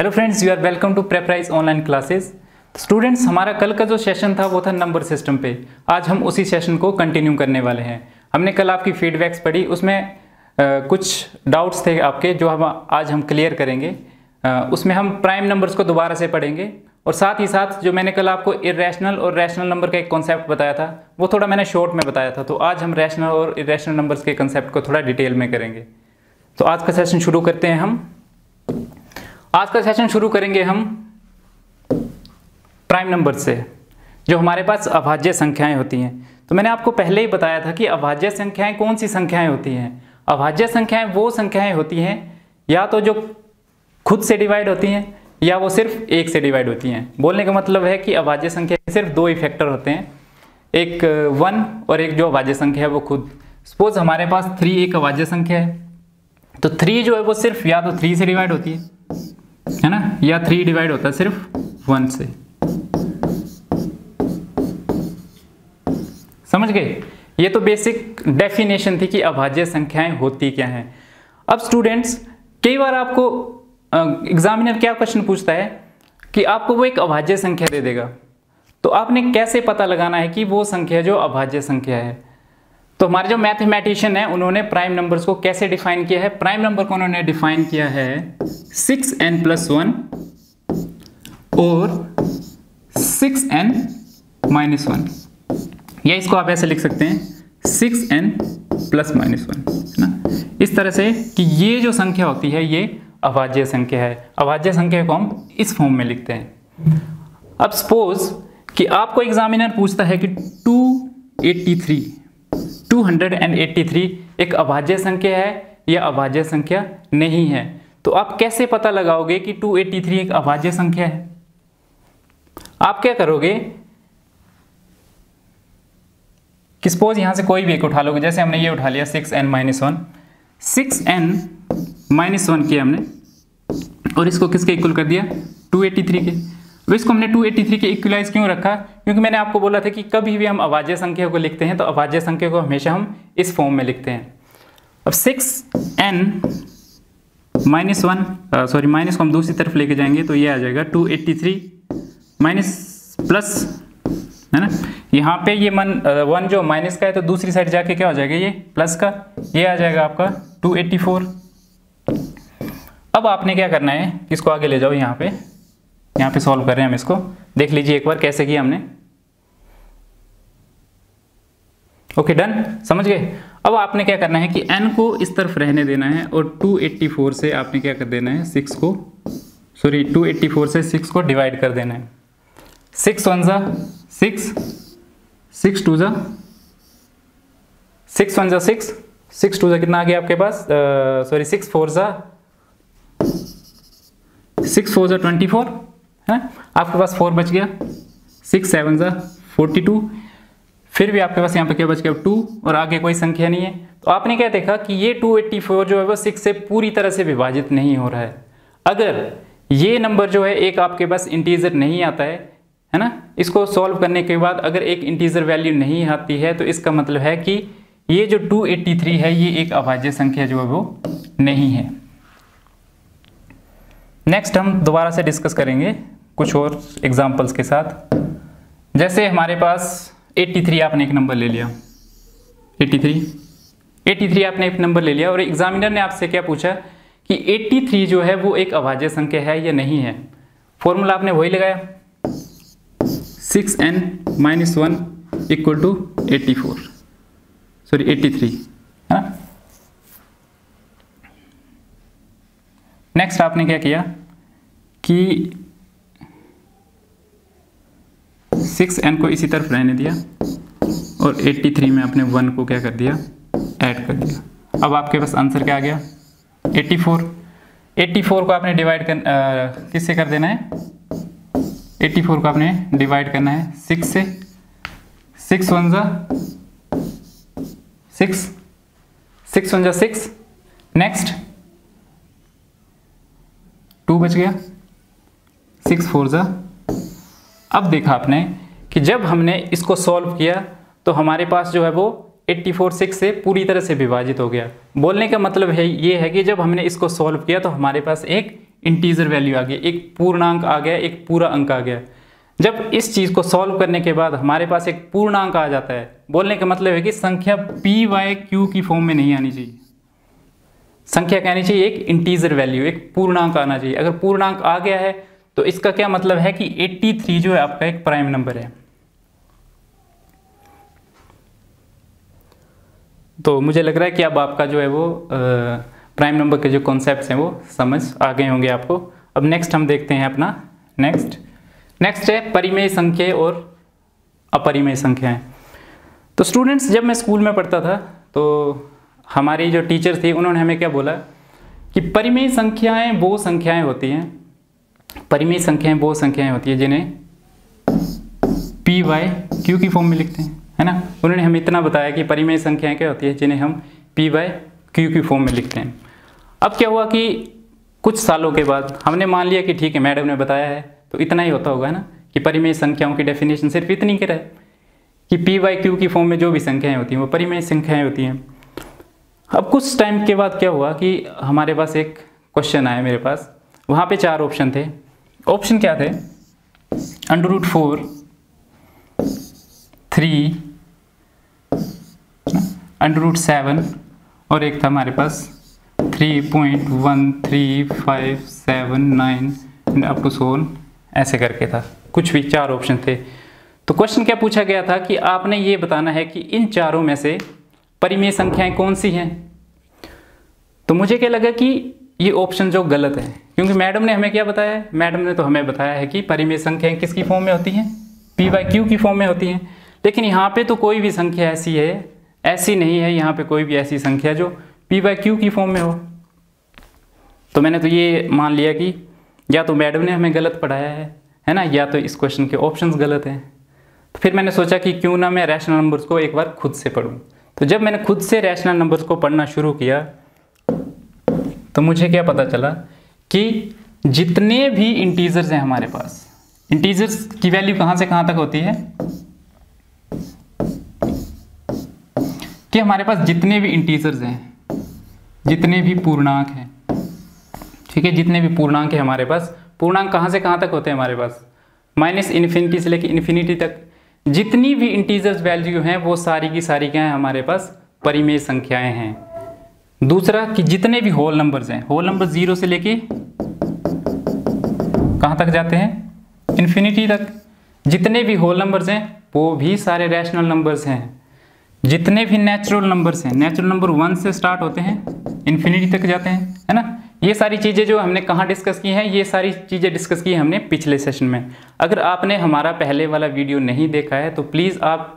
Hello friends you are welcome to Prepraise online classes students हमारा कल का जो सेशन था वो था नंबर सिस्टम पे। आज हम उसी सेशन को कंटिन्यू करने वाले हैं। हमने कल आपकी फीडबैक्स पढ़ी उसमें आ, कुछ डाउट्स थे आपके जो हम आज हम क्लियर करेंगे। आ, उसमें हम प्राइम नंबर्स को दोबारा से पढ़ेंगे। और साथ ही साथ जो मैंने कल आपको इरेशनल और रैशनल नंबर का एक कॉन्सेप्ट बताया था वो थोड़ा मैंने शॉर्ट में बताया था तो आज हम रैशनल और इरेशनल नंबर्स के कंसेप्ट को थोड़ा डिटेल में करेंगे। तो आज का सेशन शुरू करते हैं हम। आज का सेशन शुरू करेंगे हम प्राइम नंबर से, जो हमारे पास अभाज्य संख्याएँ होती हैं। तो मैंने आपको पहले ही बताया था कि अभाज्य संख्याएँ कौन सी संख्याएँ होती हैं। अभाज्य संख्याएँ वो संख्याएँ होती हैं, या तो जो खुद से डिवाइड होती हैं, या वो सिर्फ़ एक से डिवाइड होती हैं। बोलने का मतलब है कि अभाज्य संख्या सिर्फ़ दो ही फैक्टर होते हैं। एक वन और एक जो अभाज्य संख्या है वो खुद। सपोज़ हमारे पास थ्री एक अभाज्य संख्या है तो थ्री जो है वो सिर्फ़ या तो थ्री से डिवाइड होती है। है ना? या थ्री डिवाइड होता है सिर्फ़ वन से। समझ गए? ये तो बेसिक डेफिनेशन थी कि अभाज्य संख्याएँ होती क्या हैं। अब स्टूडेंट्स कई बार आपको एग्जामिनर क्या क्वेश्चन पूछता है? कि आपको वो एक अभाज्य संख्या दे देगा। तो आपने कैसे पता लगाना है कि वो संख्या जो अभाज्य संख्या है? तो हमारे जो मैथमेटिशियन है, उन्होंने प्राइम नंबर्स को कैसे डिफाइन किया है? प्राइम नंबर को उन्होंने डिफाइन किया है सिक्स एन प्लस वन और सिक्स एन माइनस वन। या इसको आप ऐसे लिख सकते हैं, six N plus minus one, है ना? इस तरह से कि ये जो संख्या होती है, ये अभाज्य संख्या है। अभाज्य संख्या को हम इस फॉर्म में लिखते हैं। अब सपोज़ कि आपको एग्जामिनर पूछता है कि 283 283 एक अभाज्य संख्या है या अभाज्य संख्या नहीं है। तो आप कैसे पता लगाओगे कि 283 एक अभाज्य संख्या है? आप क्या करोगे? कि सपोज़ यहाँ से कोई भी एक उठा लोगे, जैसे हमने ये उठा लिया six N minus one six N minus one किया हमने, और इसको किसके इक्वल कर दिया? 283 के। तो इसको हमने 283 के इक्वलाइज क्यों रखा? क्योंकि मैंने आपको बोला था कि कभी भी हम अभाज्य संख्या को लिखते हैं तो अभाज्य संख्या को हमेशा हम इस फॉर्म में लिखते हैं। अब six N minus one sorry minus को हम दूसरी तरफ़ लेके जाएँगे तो ये आ जाएगा 283 माइनस प्लस, है ना? यहाँ पे ये मन वन जो माइनस का है तो दूसरी साइड जाके क्या हो जाएगा ये? प्लस का, ये आ जाएगा आपका 284 अब आपने क्या करना है? इसको आगे ले जाओ यहाँ पे। यहाँ पे सॉल्व कर रहे हैं हम इसको। देख लीजिए एक बार कैसे किया हमने। ओके डन समझ गए? अब आपने क्या करना है कि n को इस तरफ़ रहने देना है और 284 से आपने क्या कर देना है? 6 को सॉरी 284 से 6 को डिवाइड कर देना है। सिक्स वन ज़ा सिक्स सिक्स टू ज़ा सिक्स वन ज़ा सिक्स सिक्स टू ज़ा, कितना आ गया आपके पास? सॉरी सिक्स फोर ज़ा सिक्स फोर ज़ा ट्वेंटी फोर है आपके पास फोर बच गया। सिक्स सेवन ज़ा फोर्टी टू फिर भी आपके पास यहाँ पे क्या बच गया टू और आगे कोई संख्या नहीं है। तो आपने क्या देखा कि ये टू एट्टी फोर जो है वो सिक्स से पूरी तरह से विभाजित नहीं हो रहा है। अगर ये नंबर जो है एक आपके पास इंटीजर नहीं आता है है ना? इसको सॉल्व करने के बाद अगर एक इंटीजर वैल्यू नहीं आती है तो इसका मतलब है कि ये जो 283 है, ये एक अभाज्य संख्या जो है वो नहीं है। नेक्स्ट हम दोबारा से डिस्कस करेंगे कुछ और एग्जाम्पल्स के साथ। जैसे हमारे पास 83 आपने एक नंबर ले लिया। 83 83 आपने एक नंबर ले लिया और एग्जामिनर ने आपसे क्या पूछा कि 83 जो है वो एक अभाज्य संख्या है या नहीं है? फॉर्मूला आपने वही लगाया। Six N minus one equal to eighty four sorry eighty three है नेक्स्ट आपने क्या किया कि सिक्स एन को इसी तरफ़ रहने दिया और 83 में आपने वन को क्या कर दिया? ऐड कर दिया। अब आपके पास आंसर क्या आ गया? 84 84 को आपने डिवाइड कर किससे कर देना है? 84 को आपने डिवाइड करना है सिक्स से। सिक्स वन ज़ा। सिक्स सिक्स वन ज़ा सिक्स नेक्स्ट टू बच गया। सिक्स फोर ज़ा। अब देखा आपने कि जब हमने इसको सॉल्व किया तो हमारे पास जो है वो 84 सिक्स से पूरी तरह से विभाजित हो गया। बोलने का मतलब है, ये है कि जब हमने इसको सॉल्व किया तो हमारे पास एक इंटीजर वैल्यू आ गया, एक पूर्णांक आ गया, एक पूरा अंक आ गया। जब इस चीज़ को सॉल्व करने के बाद हमारे पास एक पूर्णांक आ जाता है, बोलने का मतलब है कि संख्या पी वाई क्यू की फॉर्म में नहीं आनी चाहिए। संख्या कहनी चाहिए? एक इंटीजर वैल्यू एक पूर्णांक आना चाहिए। अगर पूर्णांक आ गया है तो इसका क्या मतलब है कि 83 जो है आपका एक प्राइम नंबर है। तो मुझे लग रहा है कि अब आपका जो है वो प्राइम नंबर के जो कॉन्सेप्ट हैं वो समझ आ गए होंगे आपको। अब नेक्स्ट हम देखते हैं अपना नेक्स्ट नेक्स्ट है परिमेय संख्या और अपरिमेय संख्याएँ। तो स्टूडेंट्स जब मैं स्कूल में पढ़ता था तो हमारी जो टीचर थी, उन्होंने हमें क्या बोला कि परिमेय संख्याएँ वो संख्याएँ होती हैं परिमेय संख्याएँ, वो संख्याएँ होती है जिन्हें पी वाई क्यू की फॉर्म में लिखते हैं, है ना? उन्होंने हमें इतना बताया कि परिमेय संख्याएँ क्या होती है, जिन्हें हम पी वाई क्यू की फॉर्म में लिखते हैं। अब क्या हुआ कि कुछ सालों के बाद हमने मान लिया कि ठीक है, मैडम ने बताया है तो इतना ही होता होगा, है ना? कि परिमेय संख्याओं की डेफिनेशन सिर्फ़ इतनी कर रहे, कि पी वाई क्यू की फॉर्म में जो भी संख्याएँ होती हैं, वो परिमेय संख्याएँ होती हैं। अब कुछ टाइम के बाद क्या हुआ कि हमारे पास एक क्वेश्चन आया मेरे पास वहाँ पे चार ऑप्शन थे। ऑप्शन क्या थे? Under root four three under root seven और एक था हमारे पास three point one three five seven nine up to so on ऐसे करके था। कुछ भी, चार ऑप्शन थे। तो क्वेश्चन क्या पूछा गया था कि आपने ये बताना है कि इन चारों में से परिमेय संख्याएँ कौन सी हैं? तो मुझे क्या लगा कि ये ऑप्शन जो गलत है। क्योंकि मैडम ने हमें क्या बताया है? मैडम ने तो हमें बताया है कि परिमेय संख्याएँ किसकी फॉर्म में होती हैं? पी बाई क्यू की फॉर्म में होती हैं। लेकिन यहाँ पे तो कोई भी संख्या ऐसी है, ऐसी नहीं है यहाँ पे कोई भी ऐसी संख्या जो पी बाई क्यू की फॉर्म में हो। तो मैंने तो ये मान लिया कि या तो मैडम ने हमें गलत पढ़ाया है है ना? या तो इस क्वेश्चन के ऑप्शंस गलत हैं। तो फिर मैंने सोचा कि क्यों ना मैं रैशनल नंबर्स को एक बार खुद से पढ़ूँ। तो जब मैंने खुद से रैशनल नंबर्स को पढ़ना शुरू किया तो मुझे क्या पता चला कि जितने भी इंटीजर्स हैं हमारे पास इंटीजर्स की वैल्यू कहाँ से कहाँ तक होती है? कि हमारे पास जितने भी इंटीजर्स हैं, जितने भी पूर्णांक हैं, ठीक है, जितने भी पूर्णांक हैं हमारे पास, पूर्णांक कहाँ से कहाँ तक होते हैं हमारे पास? माइनस इन्फिनिटी से लेकर इन्फिनिटी तक। जितनी भी इंटीजर्स वैल्यू हैं, वो सारी की सारी क्या हैं हमारे पास? परिमेय संख्याएँ हैं। दूसरा कि जितने भी होल नंबर्स हैं होल नंबर ज़ीरो से लेके कहाँ तक जाते हैं? इन्फिनिटी तक। जितने भी होल नंबर्स हैं, वो भी सारे रैशनल नंबर्स हैं। जितने भी नेचुरल नंबर्स हैं नेचुरल नंबर वन से स्टार्ट होते हैं इन्फिनिटी तक जाते हैं, है ना? ये सारी चीज़ें जो हमने कहाँ डिस्कस की हैं, ये सारी चीज़ें डिस्कस की हमने पिछले सेशन में। अगर आपने हमारा पहले वाला वीडियो नहीं देखा है तो प्लीज़ आप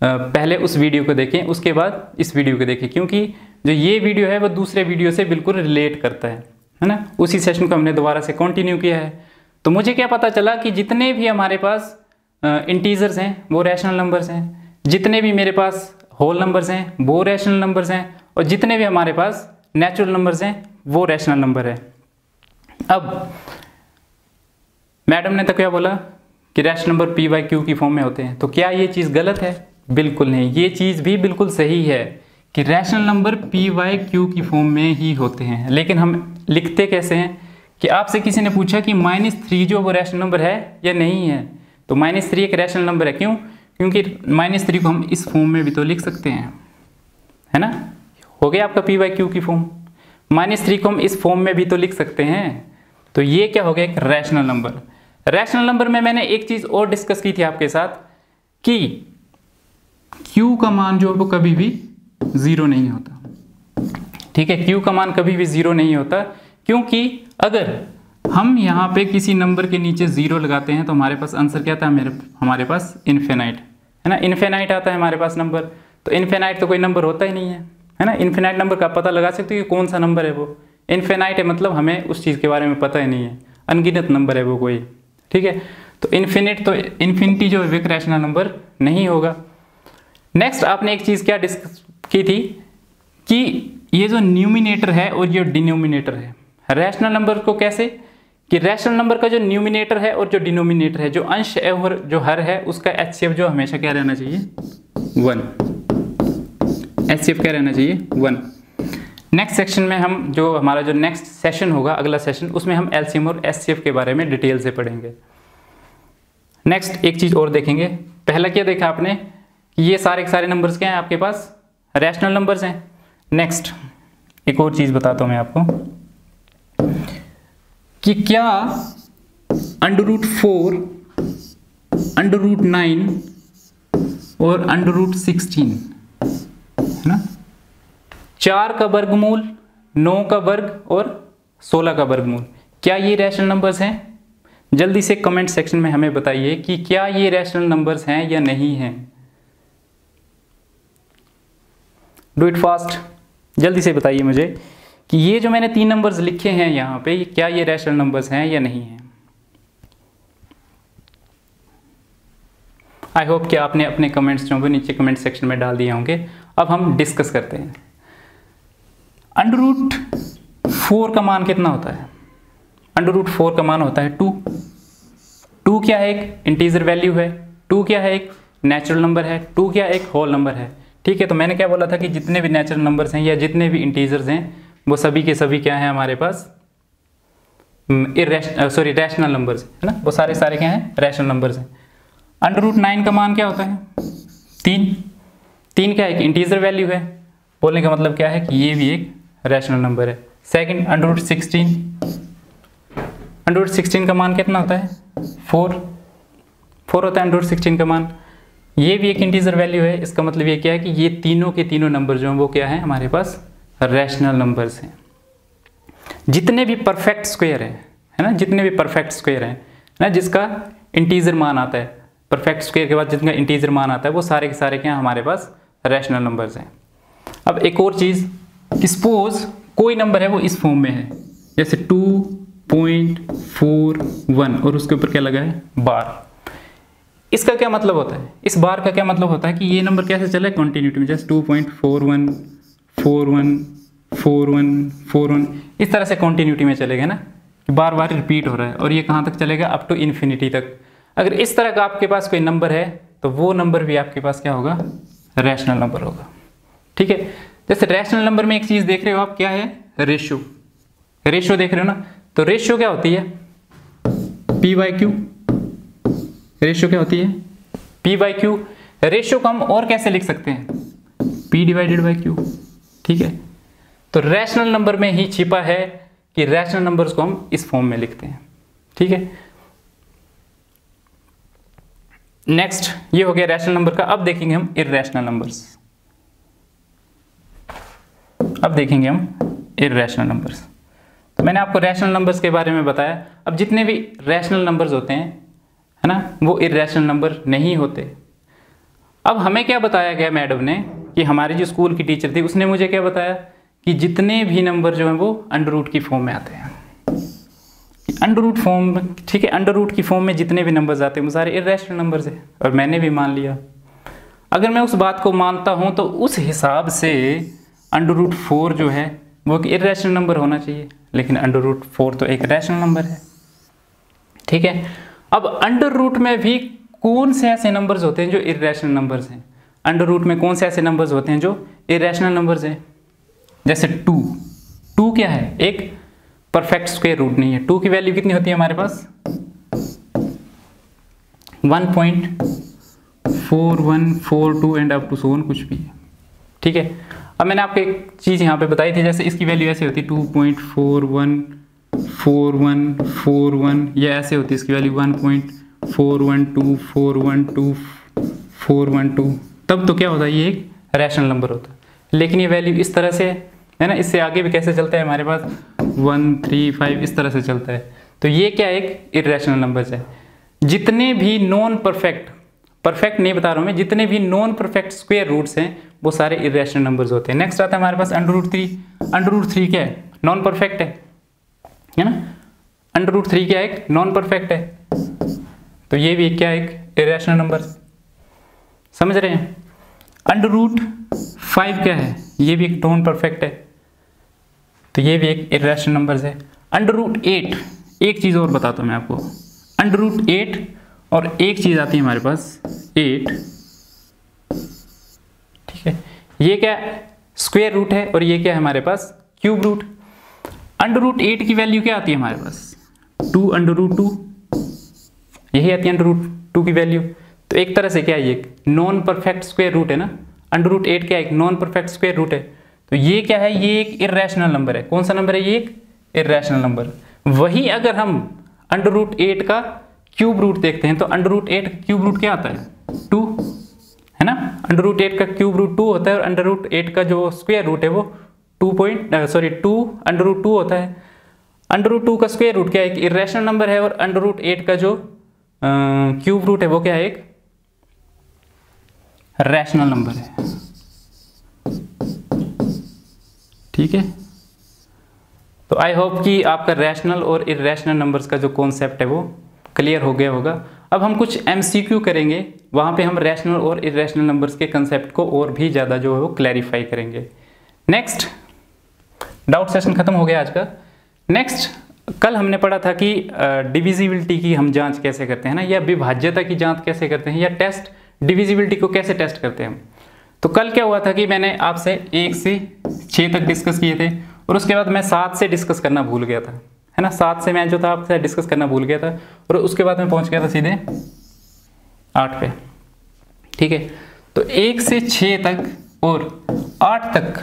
पहले उस वीडियो को देखें, उसके बाद इस वीडियो को देखें, क्योंकि जो ये वीडियो है, वो दूसरे वीडियो से बिल्कुल रिलेट करता है है ना? उसी सेशन को हमने दोबारा से कंटिन्यू किया है। तो मुझे क्या पता चला कि जितने भी हमारे पास इंटीजर्स हैं, वो रैशनल नंबर्स हैं। जितने भी मेरे पास होल नंबर्स हैं, वो रैशनल नंबर्स हैं। और जितने भी हमारे पास नेचुरल नंबर्स हैं, वो रैशनल नंबर है। अब मैडम ने तो क्या बोला कि rational number P by Q की फॉर्म में होते हैं। तो क्या ये चीज़ गलत है? बिल्कुल नहीं। ये चीज़ भी बिल्कुल सही है। कि rational number P by Q की फॉर्म में ही होते हैं। लेकिन हम लिखते कैसे हैं कि आपसे किसी ने पूछा कि माइनस थ्री जो वो रैशनल नंबर है या नहीं है? तो माइनस थ्री एक रैशनल नंबर है। क्यों? क्योंकि माइनस थ्री को हम इस फॉर्म में भी तो लिख सकते हैं। है ना? हो गया आपका पी वाई क्यू की फॉर्म माइनस थ्री को हम इस फॉर्म में भी तो लिख सकते हैं। तो ये क्या हो गया एक रैशनल नंबर रैशनल नंबर में मैंने एक चीज़ और डिस्कस की थी आपके साथ कि Q का मान जो है वो कभी भी ज़ीरो नहीं होता। ठीक है? क्यू का मान कभी भी ज़ीरो नहीं होता, क्योंकि अगर हम यहाँ पे किसी नंबर के नीचे ज़ीरो लगाते हैं तो हमारे पास आंसर क्या था? मेरे, हमारे पास इन्फेनाइट है ना? इन्फेनाइट आता है हमारे पास नंबर तो इन्फेनाइट तो कोई नंबर होता ही नहीं है। है ना? इन्फेनाइट नंबर का पता लगा सकते हो कि कौन सा नंबर है वो। इन्फेनाइट है मतलब हमें उस चीज़ के बारे में पता ही नहीं है। अनगिनत नंबर है वो कोई। ठीक है? तो इन्फिनिट तो इन्फिनिटी जो विक रैशनल नंबर नहीं होगा। नेक्स्ट आपने एक चीज़ क्या डिस्कस की थी कि ये जो न्यूमिनेटर है और ये डिनोमिनेटर है। रैशनल नंबर को कैसे? कि रैशनल नंबर का जो न्यूमिनेटर है और जो डिनोमिनेटर है, जो अंश है और जो हर है, उसका एच जो हमेशा क्या रहना चाहिए? वन। एच क्या रहना चाहिए? वन। नेक्स्ट सेक्शन में हम जो हमारा जो नेक्स्ट सेशन होगा, अगला सेशन उसमें हम एलसीएम और एस के बारे में डिटेल से पढ़ेंगे। नेक्स्ट एक चीज़ और देखेंगे। पहला क्या देखा आपने? ये सारे सारे नंबर्स क्या हैं आपके पास? रैशनल नंबर्स हैं. नेक्स्ट एक और चीज़ बताता हूँ मैं आपको, कि क्या under root four under root nine और अंडर रूट सिक्सटीन है ना? चार का वर्गमूल, नौ का वर्ग और सोलह का वर्गमूल। क्या ये रैशनल नंबर्स हैं? जल्दी से कमेंट सेक्शन में हमें बताइए कि क्या ये रैशनल नंबर्स हैं या नहीं हैं। डू इट फास्ट जल्दी से बताइए मुझे कि ये जो मैंने तीन नंबर्स लिखे हैं यहाँ पे क्या ये रैशनल नंबर्स हैं या नहीं हैं? आई होप कि आपने अपने कमेंट्स जो भी नीचे कमेंट सेक्शन में डाल दिए होंगे। अब हम डिस्कस करते हैं। अंडर रूट फोर का मान कितना होता है? अंडर रूट फोर का मान होता है टू टू क्या है एक? इंटीजर वैल्यू है। टू क्या है एक? नेचुरल नंबर है। टू क्या एक? होल नंबर है। ठीक है तो मैंने क्या बोला था कि जितने भी नेचुरल नंबर्स हैं या जितने भी इंटीजर्स हैं, वो सभी के सभी क्या हैं हमारे पास? सॉरी रैशनल नंबर्स है ना? वो सारे सारे क्या हैं? रैशनल नंबर्स हैं। अंडर रूट नाइन का मान क्या होता है? तीन। तीन क्या है एक इंटीजर वैल्यू है? बोलने का मतलब क्या है कि ये भी एक रैशनल नंबर है। Second under root sixteen under root sixteen का मान कितना होता है? फोर फोर होता है अंडर रूट सिक्सटीन का मान। ये भी एक इंटीजर वैल्यू है, इसका मतलब ये क्या है कि ये तीनों के तीनों नंबर जो हैं, वो क्या है? हमारे पास रैशनल नंबर्स हैं। जितने भी परफेक्ट स्क्वेयर हैं, है ना? जितने भी परफेक्ट स्क्वेयर हैं ना? जिसका इंटीजर मान आता है परफेक्ट स्क्वेयर के बाद जितना इंटीजर मान आता है, वो सारे के सारे क्या हमारे पास रैशनल नंबर्स हैं। अब एक और चीज़ सपोज़ कोई नंबर है, वो इस फॉर्म में है। जैसे टू पॉइंट फोर वन और उसके ऊपर क्या लगा है? बार इसका क्या मतलब होता है? इस बार का क्या मतलब होता है कि ये नंबर कैसे चला कंटिन्यूटी में जैसे two point four one four one four one four one इस तरह से कंटिन्यूटी में चलेगा ना? बार बार रिपीट हो रहा है और ये कहाँ तक चलेगा? अप टू इन्फिनिटी तक। अगर इस तरह का आपके पास कोई नंबर है तो वो नंबर भी आपके पास क्या होगा? रैशनल नंबर होगा। ठीक है? जैसे रैशनल नंबर में एक चीज़ देख रहे हो आप, क्या है? रेशो रेशो देख रहे हो ना? तो रेशो क्या होती है? पी वाई क्यू रेशो क्या होती है? पी वाई क्यू रेशियो को हम और कैसे लिख सकते हैं? पी डिवाइडेड बाई क्यू ठीक है? तो रैशनल नंबर में ही छिपा है कि रैशनल नंबर्स को हम इस फॉर्म में लिखते हैं। ठीक है? नेक्स्ट ये हो गया रैशनल नंबर का। अब देखेंगे हम इरेशनल नंबर्स अब देखेंगे हम इरेशनल नंबर्स तो मैंने आपको रैशनल नंबर्स के बारे में बताया। अब जितने भी रैशनल नंबर्स होते हैं है ना? वो इरेशनल नंबर नहीं होते। अब हमें क्या बताया गया मैडम ने कि हमारी जो स्कूल की टीचर थी, उसने मुझे क्या बताया कि जितने भी नंबर जो हैं वो अंडर रूट की फॉर्म में आते हैं। अंडर रूट फॉर्म ठीक है अंडर रूट की फॉर्म में जितने भी नंबर्स आते हैं, वो सारे इरेशनल नंबर्स है, और मैंने भी मान लिया। अगर मैं उस बात को मानता हूँ तो उस हिसाब से अंडर रूट फोर जो है, वो एक इरेशनल नंबर होना चाहिए। लेकिन अंडर रूट फोर तो एक रैशनल नंबर है। ठीक है? अब अंडर रूट में भी कौन से ऐसे नंबर्स होते हैं जो इरेशनल नंबर्स हैं? अंडर रूट में कौन से ऐसे नंबर्स होते हैं जो इरेशनल नंबर्स हैं? जैसे टू टू क्या है? एक परफेक्ट स्क्वेयर रूट नहीं है। टू की वैल्यू कितनी होती है हमारे पास? One point four one four two and up to so on कुछ भी है। ठीक है? अब मैंने आपको एक चीज़ यहाँ पे बताई थी, जैसे इसकी वैल्यू ऐसे होती है two point four one four one four one, या ऐसे होती है, इसकी value one point four one two four one two four one two तब तो क्या होता है, ये एक रैशनल नंबर होता है। लेकिन ये वैल्यू इस तरह से है ना, इससे आगे भी कैसे चलता है हमारे पास? वन थ्री फाइव इस तरह से चलता है। तो ये क्या एक इरेशनल नंबर है। जितने भी नॉन परफेक्ट परफेक्ट नहीं बता रहा हूँ मैं, जितने भी नॉन परफेक्ट स्क्वेयर रूट्स हैं, वो सारे इरेशनल नंबर्स होते हैं। नेक्स्ट आता है हमारे पास under root three under root three क्या है? नॉन परफेक्ट है। है ना? अंडर रूट थ्री क्या एक? नॉन परफेक्ट है। तो ये भी क्या एक? इरेशनल नंबर समझ रहे हैं? अंडर रूट फाइव क्या है? ये भी एक नॉन परफेक्ट है। तो ये भी एक इरेशनल नंबर है। अंडर रूट एट एक चीज़ और बताता हूँ मैं आपको। अंडर रूट एट और एक चीज़ आती है हमारे पास। एट ठीक है? ये क्या स्क्वेयर रूट है और ये क्या है हमारे पास? Cube root under root eight की वैल्यू क्या आती है हमारे पास? Two under root two. यही आती है अंडर रूट टू की वैल्यू। तो एक तरह से क्या है ये? नॉन परफेक्ट स्क्वायर रूट है ना? अंडर रूट एट क्या है? नॉन परफेक्ट स्क्वायर रूट है। तो ये क्या है? ये एक इरेशनल नंबर है। कौन सा नंबर है ये? एक इरेशनल नंबर वही अगर हम अंडर रूट एट का क्यूब रूट देखते हैं तो अंडर रूट एट का क्यूब रूट क्या आता है? टू। है ना? अंडर रूट एट का क्यूब रूट टू होता है और अंडर रूट एट का जो स्क्वायर रूट है वो two point sorry two under root two होता है। अंडर रूट टू का स्क्वायर रूट क्या है? एक इरेशनल नंबर है और अंडर रूट एट का जो क्यूब रूट है, वो क्या है? एक रैशनल नंबर है। ठीक है? तो आई होप कि आपका रैशनल और इरेशनल नंबर्स का जो कॉन्सेप्ट है, वो क्लियर हो गया होगा। अब हम कुछ एमसीक्यू करेंगे। वहाँ पे हम रैशनल और इरेशनल नंबर्स के कंसेप्ट को और भी ज़्यादा जो है, वो क्लैरिफाई करेंगे। नेक्स्ट डाउट सेशन खत्म हो गया आज का नेक्स्ट कल हमने पढ़ा था कि डिविजिबिलिटी की हम जाँच कैसे करते हैं ना, या विभाज्यता की जाँच कैसे करते हैं, या टेस्ट डिविजिबिलिटी को कैसे टेस्ट करते हैं तो कल क्या हुआ था कि मैंने आपसे एक से छः तक डिस्कस किए थे, और उसके बाद मैं सात से डिस्कस करना भूल गया था। है ना? सात से मैं जो था आपसे डिस्कस करना भूल गया था, और उसके बाद मैं पहुँच गया था सीधे आठ पे। ठीक है? तो एक से छः तक और आठ तक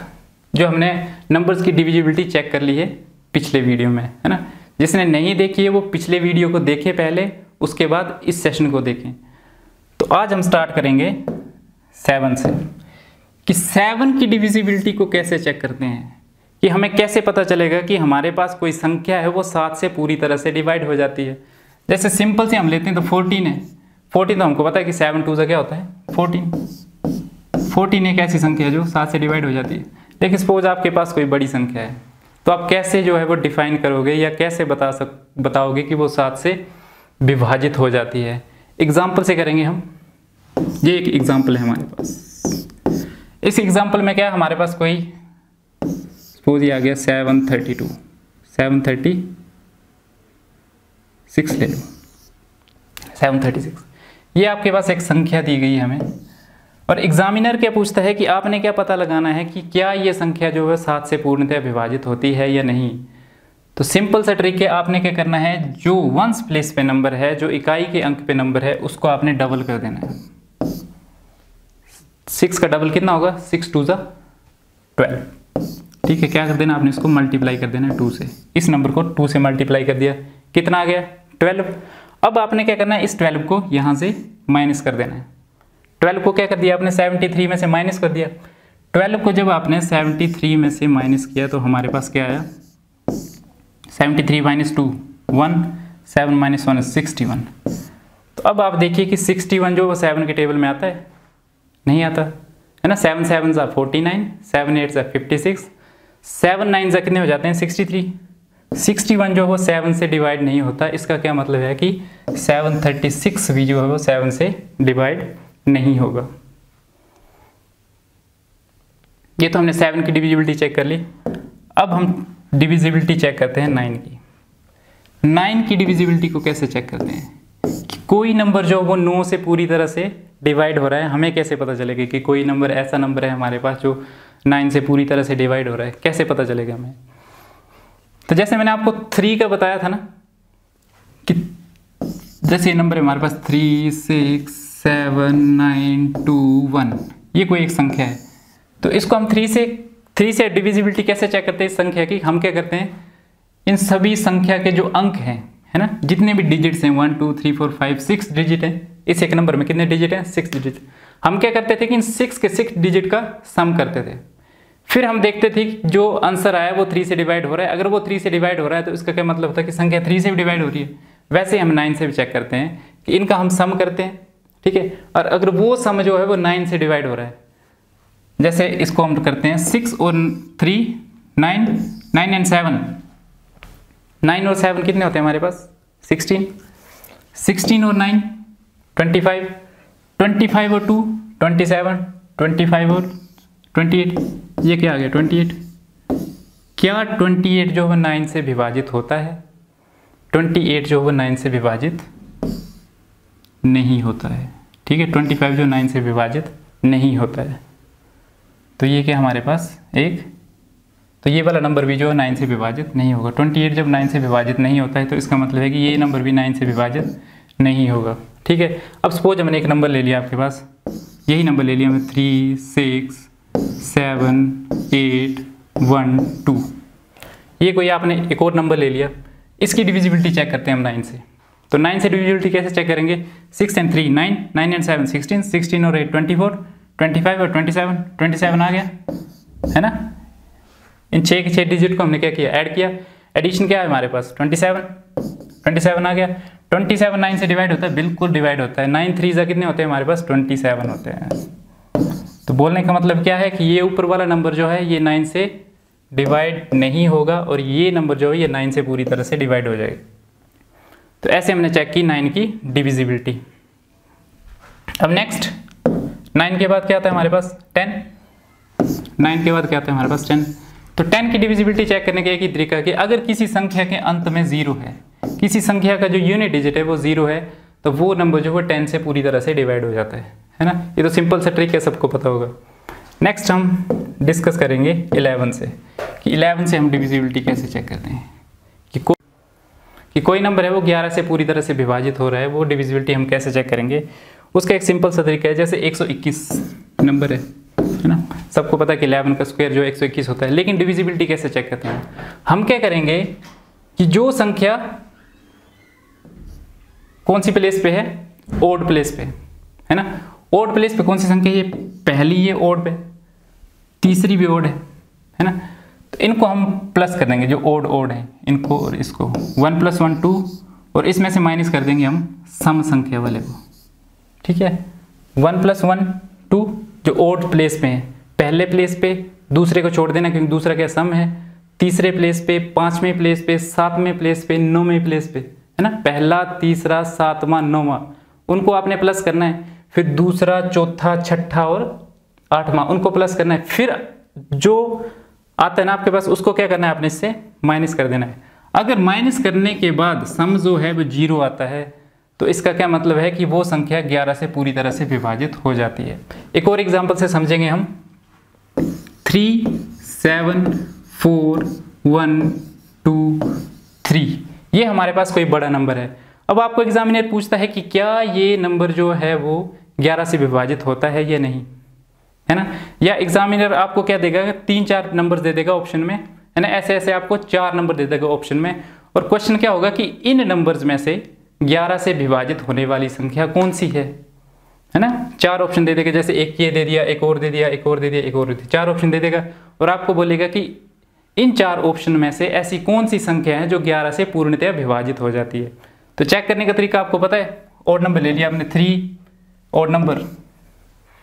जो हमने नंबर्स की डिविजिबिलिटी चेक कर ली है पिछले वीडियो में, है ना? जिसने नहीं देखी है, वो पिछले वीडियो को देखे पहले, उसके बाद इस सेशन को देखें। तो आज हम स्टार्ट करेंगे सेवन से। कि सेवन की डिविजिबिलिटी को कैसे चेक करते हैं? कि हमें कैसे पता चलेगा कि हमारे पास कोई संख्या है, वो सात से पूरी तरह से डिवाइड हो जाती है? जैसे सिंपल से हम लेते हैं तो फोर्टीन है। फोर्टीन तो हमको पता है कि सेवन टू से क्या होता है? फोर्टीन फोर्टीन एक ऐसी संख्या है जो सात से डिवाइड हो जाती है। लेकिन सपोज़ आपके पास कोई बड़ी संख्या है तो आप कैसे जो है वो डिफाइन करोगे या कैसे बता सक, बताओगे कि वो सात से विभाजित हो जाती है? एग्ज़ाम्पल से करेंगे हम। ये एक एग्ज़ाम्पल है हमारे पास। इस एग्ज़ाम्पल में क्या है? हमारे पास कोई सपोज़ ये आ गया seven thirty two seven thirty six ले लो। सेवन थर्टी सिक्स ये आपके पास एक संख्या दी गई है हमें। और एग्जामिनर क्या पूछता है कि आपने क्या पता लगाना है कि क्या ये संख्या जो है सात से पूर्णतः विभाजित होती है या नहीं? तो सिंपल सा ट्रिक है, आपने क्या करना है? जो वंस प्लेस पे नंबर है, जो इकाई के अंक पे नंबर है, उसको आपने डबल कर देना है। सिक्स का डबल कितना होगा? सिक्स टू ज़ा। ट्वेल्व ठीक है, क्या कर देना आपने इसको? मल्टीप्लाई कर देना टू से। इस नंबर को टू से मल्टीप्लाई कर दिया। कितना आ गया? ट्वेल्व अब आपने क्या करना है? इस ट्वेल्व को यहाँ से माइनस कर देना है। ट्वेल्व को क्या कर दिया आपने? सेवेंटी थ्री में से माइनस कर दिया। ट्वेल्व को जब आपने सेवेंटी थ्री में से माइनस किया तो हमारे पास क्या आया? Seventy three minus two, one, seven minus one sixty one. तो अब आप देखिए कि सिक्सटी वन जो वो सेवन के टेबल में आता है, नहीं आता। है ना? सेवन सेवन ज़ा फोर्टी नाइन, सेवन एट ज़ा फिफ्टी सिक्स, सेवन नाइन ज़ा कितने हो जाते हैं? Sixty three. सिक्सटी वन जो वो सेवन से डिवाइड नहीं होता। इसका क्या मतलब है कि सेवन थर्टी सिक्स भी जो है वो सेवन से डिवाइड नहीं होगा। ये तो हमने सेवन की डिविजिबिलिटी चेक कर ली। अब हम डिविजिबिलिटी चेक करते हैं नाइन की। नाइन की डिविजिबिलिटी को कैसे चेक करते हैं? कि कोई नंबर जो वो नौ से पूरी तरह से डिवाइड हो रहा है, हमें कैसे पता चलेगा कि कोई नंबर ऐसा नंबर है हमारे पास जो नाइन से पूरी तरह से डिवाइड हो रहा है? कैसे पता चलेगा हमें? तो जैसे मैंने आपको थ्री का बताया था ना, कि जैसे ये नंबर है हमारे पास three six seven nine two one ये कोई एक संख्या है। तो इसको हम थ्री से थ्री से डिविजिबिलिटी कैसे चेक करते हैं इस संख्या की? हम क्या करते हैं? इन सभी संख्या के जो अंक हैं, है ना? जितने भी डिजिट्स हैं one two three four five six digit हैं। इस एक नंबर में कितने डिजिट हैं? सिक्स डिजिट हम क्या करते थे कि इन सिक्स के सिक्स डिजिट का सम करते थे। फिर हम देखते थे कि जो आंसर आया, वो थ्री से डिवाइड हो रहा है। अगर वो थ्री से डिवाइड हो रहा है तो इसका क्या मतलब होता है कि संख्या थ्री से भी डिवाइड हो रही है। वैसे हम नाइन से भी चेक करते हैं कि इनका हम सम करते हैं। ठीक है? और अगर वो सम जो है वो नाइन से डिवाइड हो रहा है। जैसे इसको हम करते हैं सिक्स और three nine nine and seven nine और सेवन कितने होते हैं हमारे पास? सिक्सटीन सिक्सटीन और nine twenty five twenty five और two twenty seven twenty five और ट्वेंटी एट ये क्या आ गया? ट्वेंटी एट क्या ट्वेंटी एट जो है नाइन से विभाजित होता है? ट्वेंटी एट जो है नाइन से विभाजित नहीं होता है। ठीक है? ट्वेंटी फाइव जो नाइन से विभाजित नहीं होता है। तो ये क्या हमारे पास? एक। तो ये वाला नंबर भी जो है नाइन से विभाजित नहीं होगा। ट्वेंटी एट जब नाइन से विभाजित नहीं होता है तो इसका मतलब है कि ये नंबर भी नाइन से विभाजित नहीं होगा। ठीक है? अब सपोज़ हमने एक नंबर ले लिया आपके पास। यही नंबर ले लिया हमें three six seven eight one two ये कोई आपने एक और नंबर ले लिया। इसकी डिविजिबिलिटी चेक करते हैं हम नाइन से। तो नाइन से डिविजिबिलिटी कैसे चेक करेंगे? Six and three nine nine and seven sixteen sixteen और eight twenty four twenty five और ट्वेंटी सेवन ट्वेंटी सेवन आ गया, है ना? इन छः के छः डिजिट को हमने क्या किया? ऐड किया। एडिशन क्या है हमारे पास? ट्वेंटी सेवन ट्वेंटी सेवन आ गया। ट्वेंटी सेवन नाइन से डिवाइड होता है, बिल्कुल डिवाइड होता है। नाइन थ्री जा कितने होते हैं हमारे पास? ट्वेंटी सेवन होते हैं। तो बोलने का मतलब क्या है कि ये ऊपर वाला नंबर जो है, ये नाइन से डिवाइड नहीं होगा और ये नंबर जो है, ये नाइन से पूरी तरह से डिवाइड हो जाएगा। तो ऐसे हमने चेक की नाइन की डिविजिबिलिटी अब नेक्स्ट नाइन के बाद क्या आता है हमारे पास? टेन नाइन के बाद क्या आता है हमारे पास? टेन तो टेन की डिविजिबिलिटी चेक करने का एक ही तरीका कि अगर किसी संख्या के अंत में ज़ीरो है, किसी संख्या का जो यूनिट डिजिट है वो ज़ीरो है तो वो नंबर जो है टेन से पूरी तरह से डिवाइड हो जाता है। है ना? ये तो सिंपल सा ट्रिक है, सबको पता होगा। नेक्स्ट हम डिस्कस करेंगे इलेवन से कि इलेवन से हम डिविजिबिलिटी कैसे चेक करते हैं कि को कि कोई नंबर है, वो ग्यारह से पूरी तरह से विभाजित हो रहा है, वो डिविजिबिलिटी हम कैसे चेक करेंगे? उसका एक सिंपल सा तरीका है, जैसे 121 नंबर है है ना? सबको पता है कि इलेवन का स्क्वायर जो 121 होता है, लेकिन डिविजिबिलिटी कैसे चेक करते हैं? हम क्या करेंगे कि जो संख्या कौन सी प्लेस पे है? ओड प्लेस पे, है ना? ओड प्लेस पे कौन सी संख्या ये पहली ये ओड पे, तीसरी भी ओड है है ना? इनको हम प्लस कर देंगे, जो ओड ओड है, इनको और इसको। वन प्लस वन टू और इसमें से माइनस कर देंगे हम सम संख्या वाले को। ठीक है? वन प्लस वन टू जो ओड प्लेस पे है, पहले प्लेस पे, दूसरे को छोड़ देना, क्योंकि दूसरा क्या सम है? तीसरे प्लेस पे, पाँचवें प्लेस पे, सातवें प्लेस पे, नौवें प्लेस पे, है ना? पहला, तीसरा, सातवां, नौवा, उनको आपने प्लस करना है, फिर दूसरा, चौथा, छठा और आठवां, उनको प्लस करना है। फिर जो आता है ना आपके पास, उसको क्या करना है आपने इससे माइनस कर देना है। अगर माइनस करने के बाद सम जो है वो ज़ीरो आता है तो इसका क्या मतलब है कि वो संख्या 11 से पूरी तरह से विभाजित हो जाती है। एक और एग्ज़ाम्पल से समझेंगे हम। Three seven four one two three ये हमारे पास कोई बड़ा नंबर है। अब आपको एग्जामिनर पूछता है कि क्या ये नंबर जो है वो 11 से विभाजित होता है या नहीं? है ना? या एग्जामिनर आपको क्या देगा? तीन, चार नंबर दे देगा ऑप्शन में, है ना? ऐसे ऐसे आपको चार नंबर दे देगा ऑप्शन में। और क्वेश्चन क्या होगा कि इन नंबर्स में से 11 से विभाजित होने वाली संख्या कौन सी है? है ना? चार ऑप्शन दे देगा, जैसे एक ये दे दिया, एक और दे दिया, एक और दे दिया, एक और दे दिया। चार ऑप्शन दे देगा और आपको बोलेगा कि इन चार ऑप्शन में से ऐसी कौन सी संख्या है जो 11 से पूर्णतया विभाजित हो जाती है? तो चेक करने का तरीका आपको पता है? और नंबर ले लिया आपने थ्री और नंबर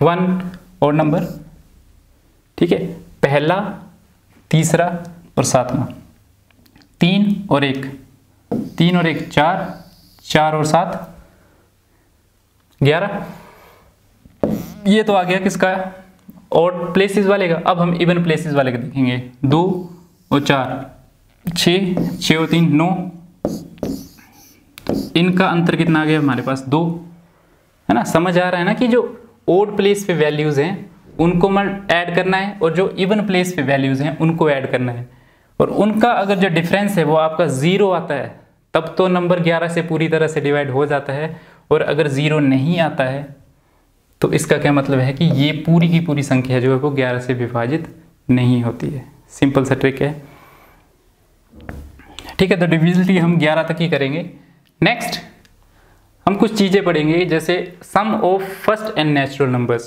वन और नंबर? ठीक है, पहला, तीसरा और सातवां। तीन और एक। तीन और एक, चार। चार और सात। ग्यारह। ये तो आ गया किसका? और प्लेसेस वाले का। अब हम इवन प्लेसेस वाले का देखेंगे। दो और चार। छ छ और तीन, नौ। इनका अंतर कितना आ गया हमारे पास? दो। है ना? समझ आ रहा है ना कि जो ओड प्लेस पे वैल्यूज़ हैं, उनको मैं ऐड करना है और जो इवन प्लेस पे वैल्यूज़ हैं, उनको ऐड करना है। और उनका अगर जो डिफरेंस है, वो आपका ज़ीरो आता है, तब तो नंबर 11 से पूरी तरह से डिवाइड हो जाता है। और अगर ज़ीरो नहीं आता है तो इसका क्या मतलब है कि ये पूरी की पूरी संख्या जो है, वो 11 से विभाजित नहीं होती है। सिंपल सा ट्रिक है। ठीक है तो डिविजिबिलिटी हम 11 तक ही करेंगे। नेक्स्ट हम कुछ चीज़ें पढ़ेंगे, जैसे sum of first and natural numbers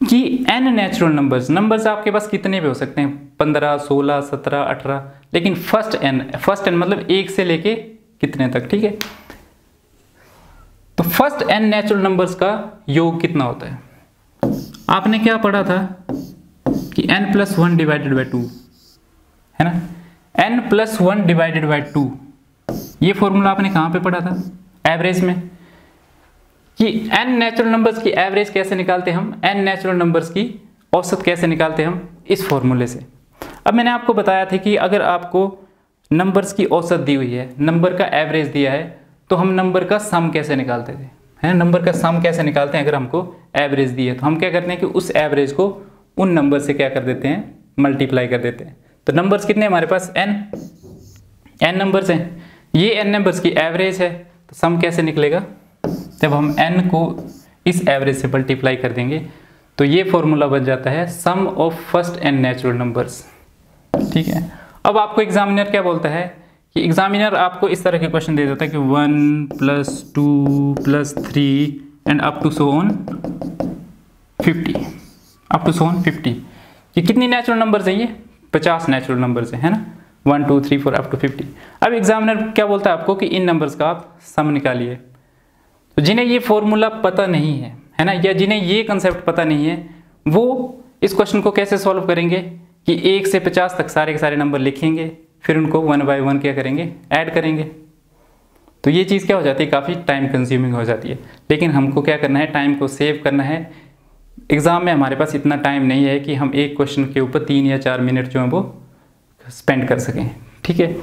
कि एन नेचुरल नंबर्स नंबर्स आपके पास कितने भी हो सकते हैं? पंद्रह, सोलह, सत्रह, अठारह, लेकिन फ़र्स्ट एन फ़र्स्ट एन मतलब एक से लेके कितने तक, ठीक है? तो फ़र्स्ट एन नेचुरल नंबर्स का योग कितना होता है? आपने क्या पढ़ा था? कि N plus one divided by two है ना? N plus one divided by two ये फॉर्मूला आपने कहाँ पे पढ़ा था? एवरेज में। कि एन नेचुरल नंबर्स की एवरेज कैसे निकालते हैं हम? एन नेचुरल नंबर्स की औसत कैसे निकालते हम? इस फॉर्मूले से। अब मैंने आपको बताया था कि अगर आपको नंबर्स की औसत दी हुई है नंबर का एवरेज दिया है तो हम नंबर का सम कैसे निकालते थे? है? नंबर का सम कैसे निकालते हैं अगर हमको एवरेज दी है? तो हम क्या करते हैं कि उस एवरेज को उन नंबर से क्या कर देते हैं? मल्टीप्लाई कर देते हैं। तो नंबर्स कितने हमारे पास? एन एन नंबर्स हैं। ये एन नंबर्स की एवरेज है तो सम कैसे निकलेगा? जब हम एन को इस एवरेज से मल्टीप्लाई कर देंगे तो ये फॉर्मूला बन जाता है sum of first N natural numbers ठीक है? अब आपको एग्जामिनर क्या बोलता है? कि एग्जामिनर आपको इस तरह के क्वेश्चन दे देता है कि one plus two plus three and up to so on fifty up to so on fifty ये कितनी नेचुरल नंबर्स है ये? पचास नेचुरल नंबर्स है ना? One two three four up to fifty अब एग्जामिनर क्या बोलता है आपको कि इन नंबर्स का आप सम निकालिए। तो जिन्हें ये फॉर्मूला पता नहीं है है ना, या जिन्हें ये कंसेप्ट पता नहीं है, वो इस क्वेश्चन को कैसे सॉल्व करेंगे कि एक से पचास तक सारे के सारे नंबर लिखेंगे, फिर उनको वन बाय वन क्या करेंगे? ऐड करेंगे। तो ये चीज़ क्या हो जाती है? काफ़ी टाइम कंज्यूमिंग हो जाती है। लेकिन हमको क्या करना है? टाइम को सेव करना है। एग्ज़ाम में हमारे पास इतना टाइम नहीं है कि हम एक क्वेश्चन के ऊपर तीन या चार मिनट जो है वो स्पेंड कर सकें। ठीक है?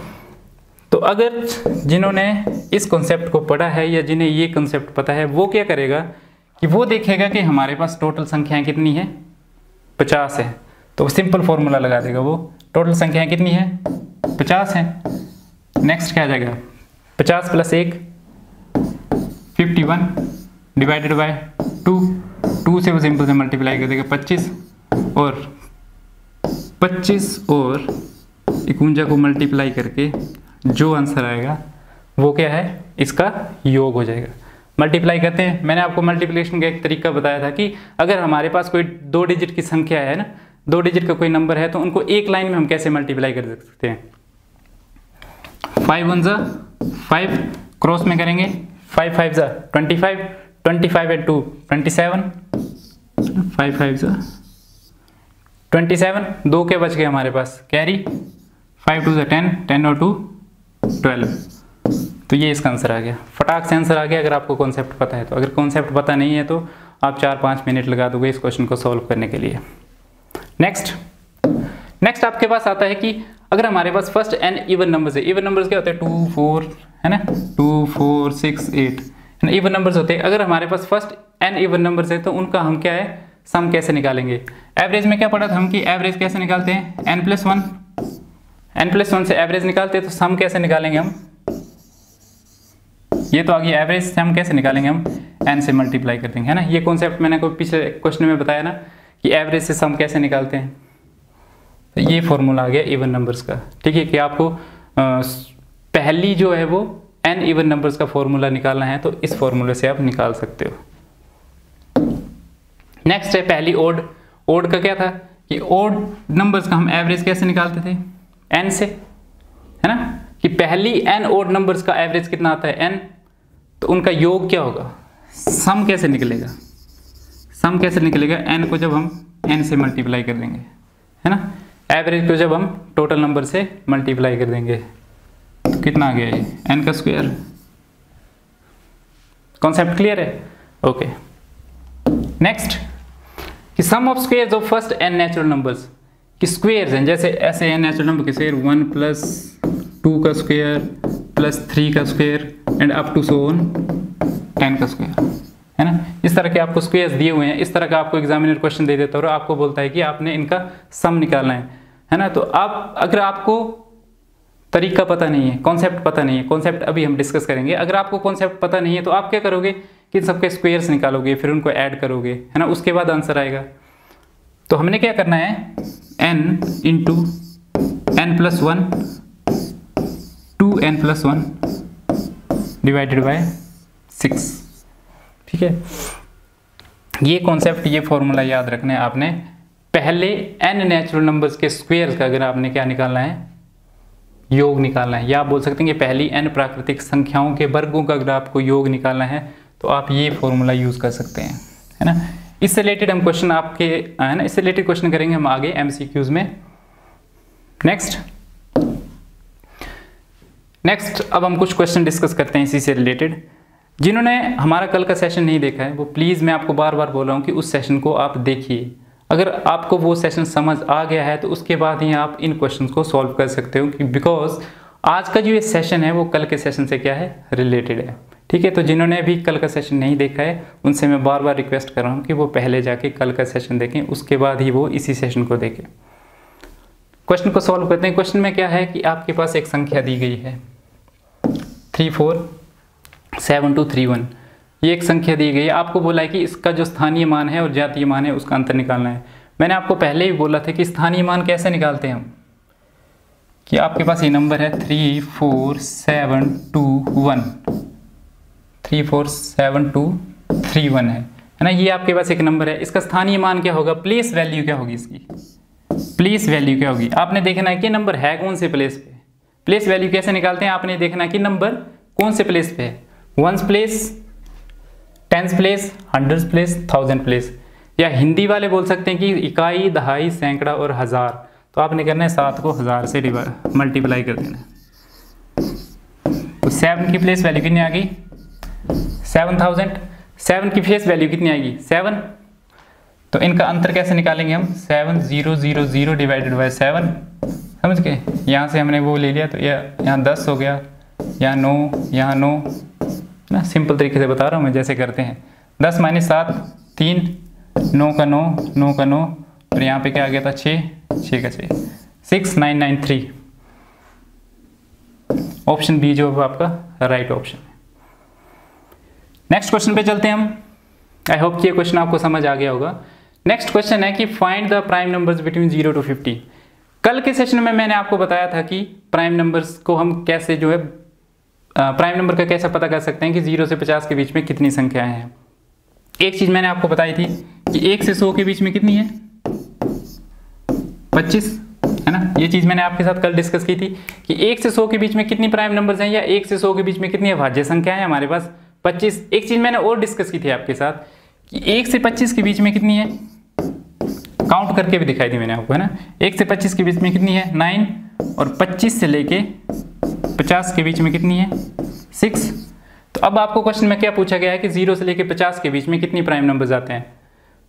तो अगर जिन्होंने इस कॉन्सेप्ट को पढ़ा है या जिन्हें ये कॉन्सेप्ट पता है, वो क्या करेगा कि वो देखेगा कि हमारे पास टोटल संख्याएँ कितनी है? पचास है। तो सिंपल फॉर्मूला लगा देगा वो। टोटल संख्याएँ कितनी है? पचास है। नेक्स्ट क्या आ जाएगा? पचास प्लस एक fifty one divided by two two से वो सिंपल से मल्टीप्लाई कर देगा पच्चीस। और पच्चीस और इकूंजा को मल्टीप्लाई करके जो आंसर आएगा, वो क्या है? इसका योग हो जाएगा। मल्टीप्लाई करते हैं। मैंने आपको मल्टीप्लिकेशन का एक तरीका बताया था कि अगर हमारे पास कोई दो डिजिट की संख्या है ना, दो डिजिट का कोई नंबर है तो उनको एक लाइन में हम कैसे मल्टीप्लाई कर सकते हैं? फाइव वन ज़ा फाइव क्रॉस में करेंगे। फाइव फाइव ज़ा twenty five twenty five eight two twenty seven five five ज़ा ट्वेंटी सेवन दो के बच गए हमारे पास। कैरी फाइव टू ज़ा टेन टेन और टू ट्वेल्व। तो ये इसका आंसर आ गया। फटाक से आंसर आ गया, अगर आपको कॉन्सेप्ट पता है तो। अगर कॉन्सेप्ट पता नहीं है तो आप चार पाँच मिनट लगा दोगे इस क्वेश्चन को सॉल्व करने के लिए। नेक्स्ट नेक्स्ट आपके पास आता है कि अगर हमारे पास फ़र्स्ट एन इवन नंबर्स है इवन नंबर्स क्या होते हैं? टू फोर है ना? टू फोर सिक्स एट है ना? इवन नंबर्स होते हैं। अगर हमारे पास फ़र्स्ट एन इवन नंबर्स है तो उनका हम क्या है? सम कैसे निकालेंगे? एवरेज में क्या पढ़ा था हम कि एवरेज कैसे निकालते हैं? N plus one N plus one से एवरेज निकालते हैं तो सम कैसे निकालेंगे हम? ये तो आ गया एवरेज से हम कैसे निकालेंगे हम? एन से मल्टीप्लाई कर देंगे है ना? ये कॉन्सेप्ट मैंने कोई पिछले क्वेश्चन में बताया ना कि एवरेज से सम कैसे निकालते हैं। तो ये फॉर्मूला आ गया इवन नंबर्स का। ठीक है कि आपको आ, पहली जो है वो एन इवन नंबर्स का फॉर्मूला निकालना है तो इस फॉर्मूले से आप निकाल सकते हो। नेक्स्ट है पहली ओड ओड का क्या था? कि ओड नंबर्स का हम एवरेज कैसे निकालते थे? एन से, है ना? कि पहली एन ओड नंबर्स का एवरेज कितना आता है? एन तो उनका योग क्या होगा? सम कैसे निकलेगा? सम कैसे निकलेगा? एन को जब हम एन से मल्टीप्लाई कर देंगे, है ना? एवरेज को जब हम टोटल नंबर से मल्टीप्लाई कर देंगे तो कितना आ गया ये? एन का स्क्वायर कॉन्सेप्ट क्लियर है? ओके नेक्स्ट कि sum of squares of first n natural numbers कि स्क्वेयर्स हैं, जैसे ऐसे एन नेचुरल नंबर के स्क्वेयर वन प्लस टू का स्क्वेयर प्लस थ्री का square and up to so one ten का स्क्वेयर है ना? इस तरह के आपको स्क्वेयर्स दिए हुए हैं, इस तरह का आपको एग्जामिनर क्वेश्चन दे देता है, और आपको बोलता है कि आपने इनका सम निकालना है। है ना? तो आप, अगर आपको तरीका पता नहीं है कॉन्सेप्ट पता नहीं है कॉन्सेप्ट अभी हम डिस्कस करेंगे। अगर आपको कॉन्सेप्ट पता नहीं है तो आप क्या करोगे? कि इन सबके स्क्वेयर्स निकालोगे, फिर उनको ऐड करोगे। है ना? उसके बाद आंसर आएगा। तो हमने क्या करना है? N into n plus one two n plus one divided by six ठीक है? ये कॉन्सेप्ट ये फॉर्मूला याद रखना है आपने। पहले एन नेचुरल नंबर्स के स्क्वेयर का अगर आपने क्या निकालना है? योग निकालना है। या आप बोल सकते हैं कि पहली एन प्राकृतिक संख्याओं के वर्गों का अगर आपको योग निकालना है तो आप ये फॉर्मूला यूज़ कर सकते हैं। है ना? इससे रिलेटेड हम क्वेश्चन आपके, है ना? इससे रिलेटेड क्वेश्चन करेंगे हम आगे एमसीक्यूज में। नेक्स्ट नेक्स्ट अब हम कुछ क्वेश्चन डिस्कस करते हैं इसी से रिलेटेड जिन्होंने हमारा कल का सेशन नहीं देखा है, वो प्लीज़ मैं आपको बार बार बोल रहा हूँ कि उस सेशन को आप देखिए। अगर आपको वो सेशन समझ आ गया है तो उसके बाद ही आप इन क्वेश्चंस को सॉल्व कर सकते हो बिकॉज़ आज का जो ये सेशन है, वो कल के सेशन से क्या है? रिलेटेड है। ठीक है तो जिन्होंने भी कल का सेशन नहीं देखा है, उनसे मैं बार बार रिक्वेस्ट कर रहा हूँ कि वो पहले जाके कल का सेशन देखें, उसके बाद ही वो इसी सेशन को देखें। क्वेश्चन को सॉल्व करते हैं। क्वेश्चन में क्या है कि आपके पास एक संख्या दी गई है। Three four seven two three one ये एक संख्या दी गई है। आपको बोला है कि इसका जो स्थानीय मान है और जातीय मान है, उसका अंतर निकालना है। मैंने आपको पहले ही बोला था कि स्थानीय मान कैसे निकालते हैं हम? कि आपके पास ये नंबर है। Three four seven two one three four seven two three one है। है ना? ये आपके पास एक नंबर है। इसका स्थानीय मान क्या होगा? प्लेस वैल्यू क्या होगी इसकी? प्लेस वैल्यू क्या होगी? आपने देखना है कि नंबर है कौन से प्लेस पे? प्लेस वैल्यू कैसे निकालते हैं? आपने देखना है कि नंबर कौन से प्लेस पे है। Ones place, tens place hundred place, thousand place. या हिंदी वाले बोल सकते हैं कि इकाई, दहाई, सैकड़ा और हज़ार। तो आपने करना है सात को हज़ार से मल्टीप्लाई कर देना तो सेवन की प्लेस वैल्यू कितनी आ गई? Seven thousand. सेवन की फेस वैल्यू कितनी आएगी? सेवन। तो इनका अंतर कैसे निकालेंगे हम? Seven zero zero zero divided by seven. समझ गए? यहाँ से हमने वो ले लिया तो यह यहाँ दस हो गया। यहाँ नौ यहाँ नौ। ना सिंपल तरीके से बता रहा हूँ, मैं जैसे करते हैं। दस माइनस सात, तीन। नौ का नौ नौ का नौ। और यहाँ पे क्या आ गया था? छः। छः का छः। Six nine nine three. Option B जो आपका, राइट ऑप्शन। है नेक्स्ट क्वेश्चन पे चलते हैं हम। आई होप कि ये क्वेश्चन आपको समझ आ गया होगा। नेक्स्ट क्वेश्चन है कि find the prime numbers between zero to fifty कल के सेशन में मैंने आपको बताया था कि प्राइम नंबर्स को हम कैसे जो है प्राइम नंबर का कैसे पता कर सकते हैं कि ज़ीरो से पचास के बीच में कितनी संख्याएँ हैं। एक चीज़ मैंने आपको बताई थी कि एक से सौ के बीच में कितनी है? पच्चीस, है ना? ये चीज़ मैंने आपके साथ कल डिस्कस की थी कि एक से सौ के बीच में कितनी प्राइम नंबर्स हैं या एक से सौ के बीच में कितनी अभाज्य संख्या है हमारे पास। पच्चीस। एक चीज़ मैंने और डिस्कस की थी आपके साथ कि एक से पच्चीस के बीच में कितनी है? काउंट करके भी दिखाई दी मैंने आपको, है ना? एक से पच्चीस के बीच में कितनी है? नाइन और पच्चीस से लेके पचास के बीच में कितनी है? सिक्स तो अब आपको क्वेश्चन में क्या पूछा गया है कि ज़ीरो से लेके पचास के बीच में कितनी प्राइम नंबर्स आते हैं?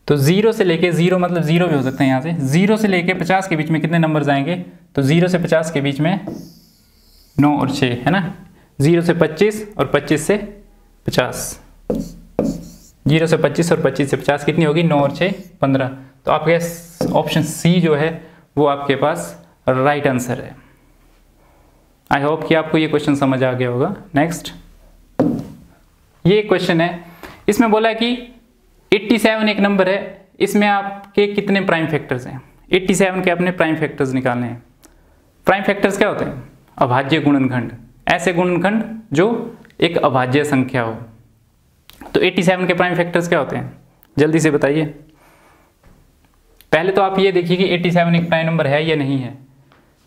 तो ज़ीरो से लेके ज़ीरो मतलब ज़ीरो भी हो सकते हैं यहाँ से। ज़ीरो से लेके पचास के बीच में कितने नंबर्स आएँगे? तो ज़ीरो से पचास के बीच में नौ और छः है ना? ज़ीरो से पच्चीस और पच्चीस से पचास। ज़ीरो से पच्चीस और पच्चीस से पचास कितनी होगी? नौ और छः पंद्रह। तो आपके ऑप्शन सी जो है, वो आपके पास राइट आंसर है। आई होप कि आपको ये क्वेश्चन समझ आ गया होगा। नेक्स्ट ये क्वेश्चन है। इसमें बोला है कि 87 एक नंबर है। इसमें आपके कितने प्राइम फैक्टर्स हैं? 87 के अपने प्राइम फैक्टर्स निकालने हैं। प्राइम फैक्टर्स क्या होते हैं? अभाज्य गुणनखंड। ऐसे गुणनखंड जो एक अभाज्य संख्या हो। तो 87 के प्राइम फैक्टर्स क्या होते हैं? जल्दी से बताइए। पहले तो आप ये देखिए कि 87 एक प्राइम नंबर है या नहीं है।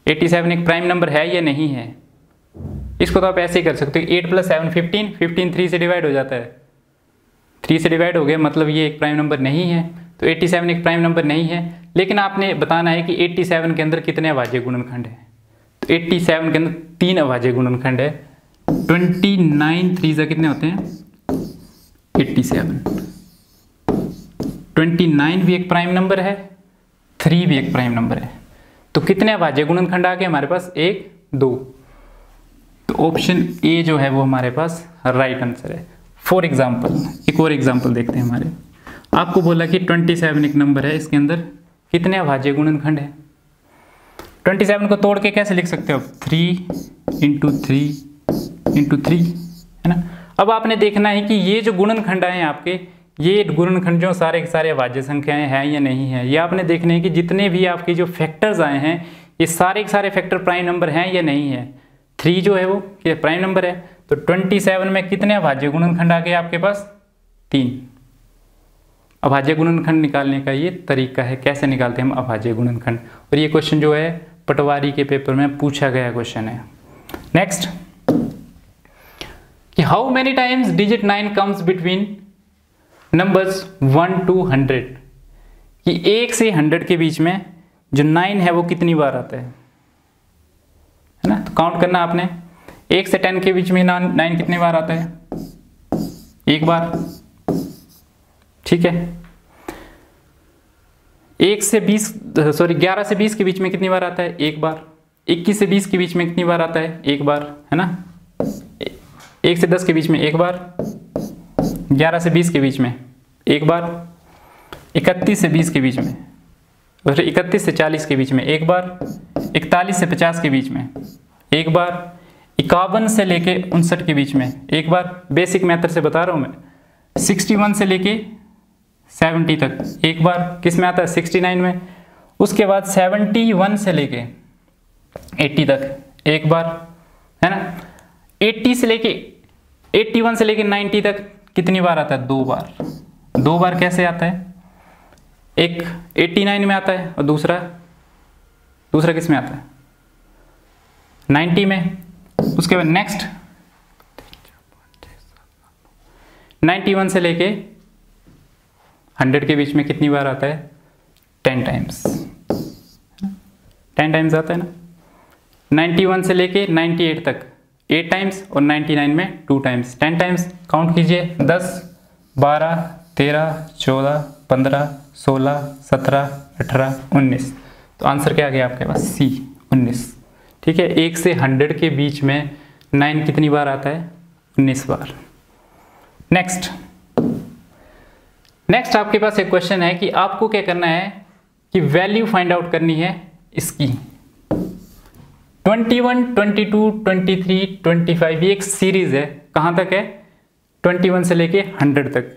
87 एक प्राइम नंबर है या नहीं है। इसको तो आप ऐसे ही कर सकते हो eight plus seven fifteen fifteen three से डिवाइड हो जाता है। थ्री से डिवाइड हो गया मतलब ये एक प्राइम नंबर नहीं है। तो 87 एक प्राइम नंबर नहीं है। लेकिन आपने बताना है कि 87 के अंदर कितने अभाज्य गुणनखंड है? तो 87 के अंदर तीन अभाज्य गुणनखंड है। 29 थ्री से कितने होते हैं? 87 29 भी एक प्राइम नंबर है थ्री भी एक प्राइम नंबर है। तो कितने अभाज्य गुणनखंड आ गए हमारे पास एक, दो। तो ऑप्शन ए जो है, वो हमारे पास राइट आंसर है। फॉर एग्ज़ाम्पल एक और एग्ज़ाम्पल देखते हैं हमारे। आपको बोला कि 27 एक नंबर है, इसके अंदर कितने अभाज्य गुणनखंड है। 27 को तोड़ के कैसे लिख सकते हो three into three into three है ना? अब आपने देखना है कि ये जो गुणनखंड आए आपके, ये गुणनखंड जो सारे के सारे अभाज्य संख्याएँ हैं या नहीं है? ये आपने देखना है कि जितने भी आपके जो फैक्टर्स आए हैं, ये सारे के सारे फैक्टर प्राइम नंबर हैं या नहीं है? थ्री जो है वो, ये प्राइम नंबर है। तो ट्वेंटी सेवन में कितने अभाज्य गुणनखंड आ गए आपके पास? तीन। अभाज्य गुणनखंड निकालने का ये तरीका है, कैसे निकालते हैं हम अभाज्य गुणनखंड? और ये क्वेश्चन जो है, पटवारी के पेपर में पूछा गया क्वेश्चन है। Next how many times digit nine comes between numbers one to hundred कि एक से हंड्रेड के बीच में जो नाइन है वो कितनी बार आता है? है ना? तो काउंट करना आपने। एक से टेन के बीच में नाइन कितनी बार आता है? एक बार। ठीक है? एक से बीस सॉरी ग्यारह से बीस के बीच में कितनी बार आता है? एक बार। इक्कीस से बीस के बीच में कितनी बार आता है? एक बार। है ना? एक से दस के बीच में एक बार, ग्यारह से बीस के बीच में एक बार, इकतीस से बीस के बीच में और इकतीस से चालीस के बीच में एक बार, इकतालीस से पचास के बीच में एक बार, इक्यावन से लेके उनसठ के बीच में एक बार। बेसिक मेथड से बता रहा हूँ मैं। सिक्सटी वन से लेके सेवेंटी तक एक बार। किसमें आता है? सिक्सटी नाइन में। उसके बाद सेवेंटी वन से लेके एट्टी तक एक बार, है ना? एट्टी से लेके एट्टी वन से लेके नाइन्टी तक कितनी बार आता है? दो बार। दो बार कैसे आता है? एक 89 में आता है और दूसरा दूसरा किसमें आता है? 90 में। उसके बाद नेक्स्ट। 91 से लेके 100 के बीच में कितनी बार आता है? 10 टाइम्स। 10 टाइम्स आता है ना? 91 से लेके 98 तक। 8 टाइम्स और 99 में टू टाइम्स 10 टाइम्स काउंट कीजिए. 10 12 13 14 15 16 17 18 19 तो आंसर क्या आ गया आपके पास? सी 19 ठीक है? एक से हंड्रेड के बीच में नाइन कितनी बार आता है? उन्नीस बार. नेक्स्ट नेक्स्ट आपके पास एक क्वेश्चन है कि आपको क्या करना है कि वैल्यू फाइंड आउट करनी है इसकी. 21, 22, 23, 25 ये एक सीरीज़ है। कहाँ तक है? 21 से लेके 100 तक।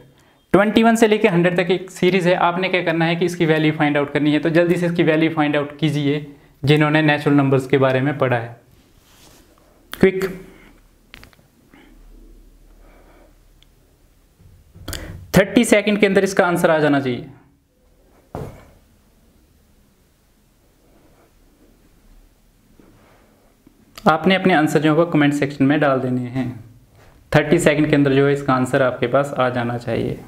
21 से लेके 100 तक एक सीरीज़ है। आपने क्या करना है कि इसकी वैल्यू फाइंड आउट करनी है। तो जल्दी से इसकी वैल्यू फाइंड आउट कीजिए जिन्होंने नेचुरल नंबर्स के बारे में पढ़ा है। क्विक थर्टी सेकेंड के अंदर इसका आंसर आ जाना चाहिए। आपने अपने आंसर जो है कमेंट सेक्शन में डाल देने हैं। थर्टी सेकंड के अंदर जो है, इसका आंसर आपके पास आ जाना चाहिए।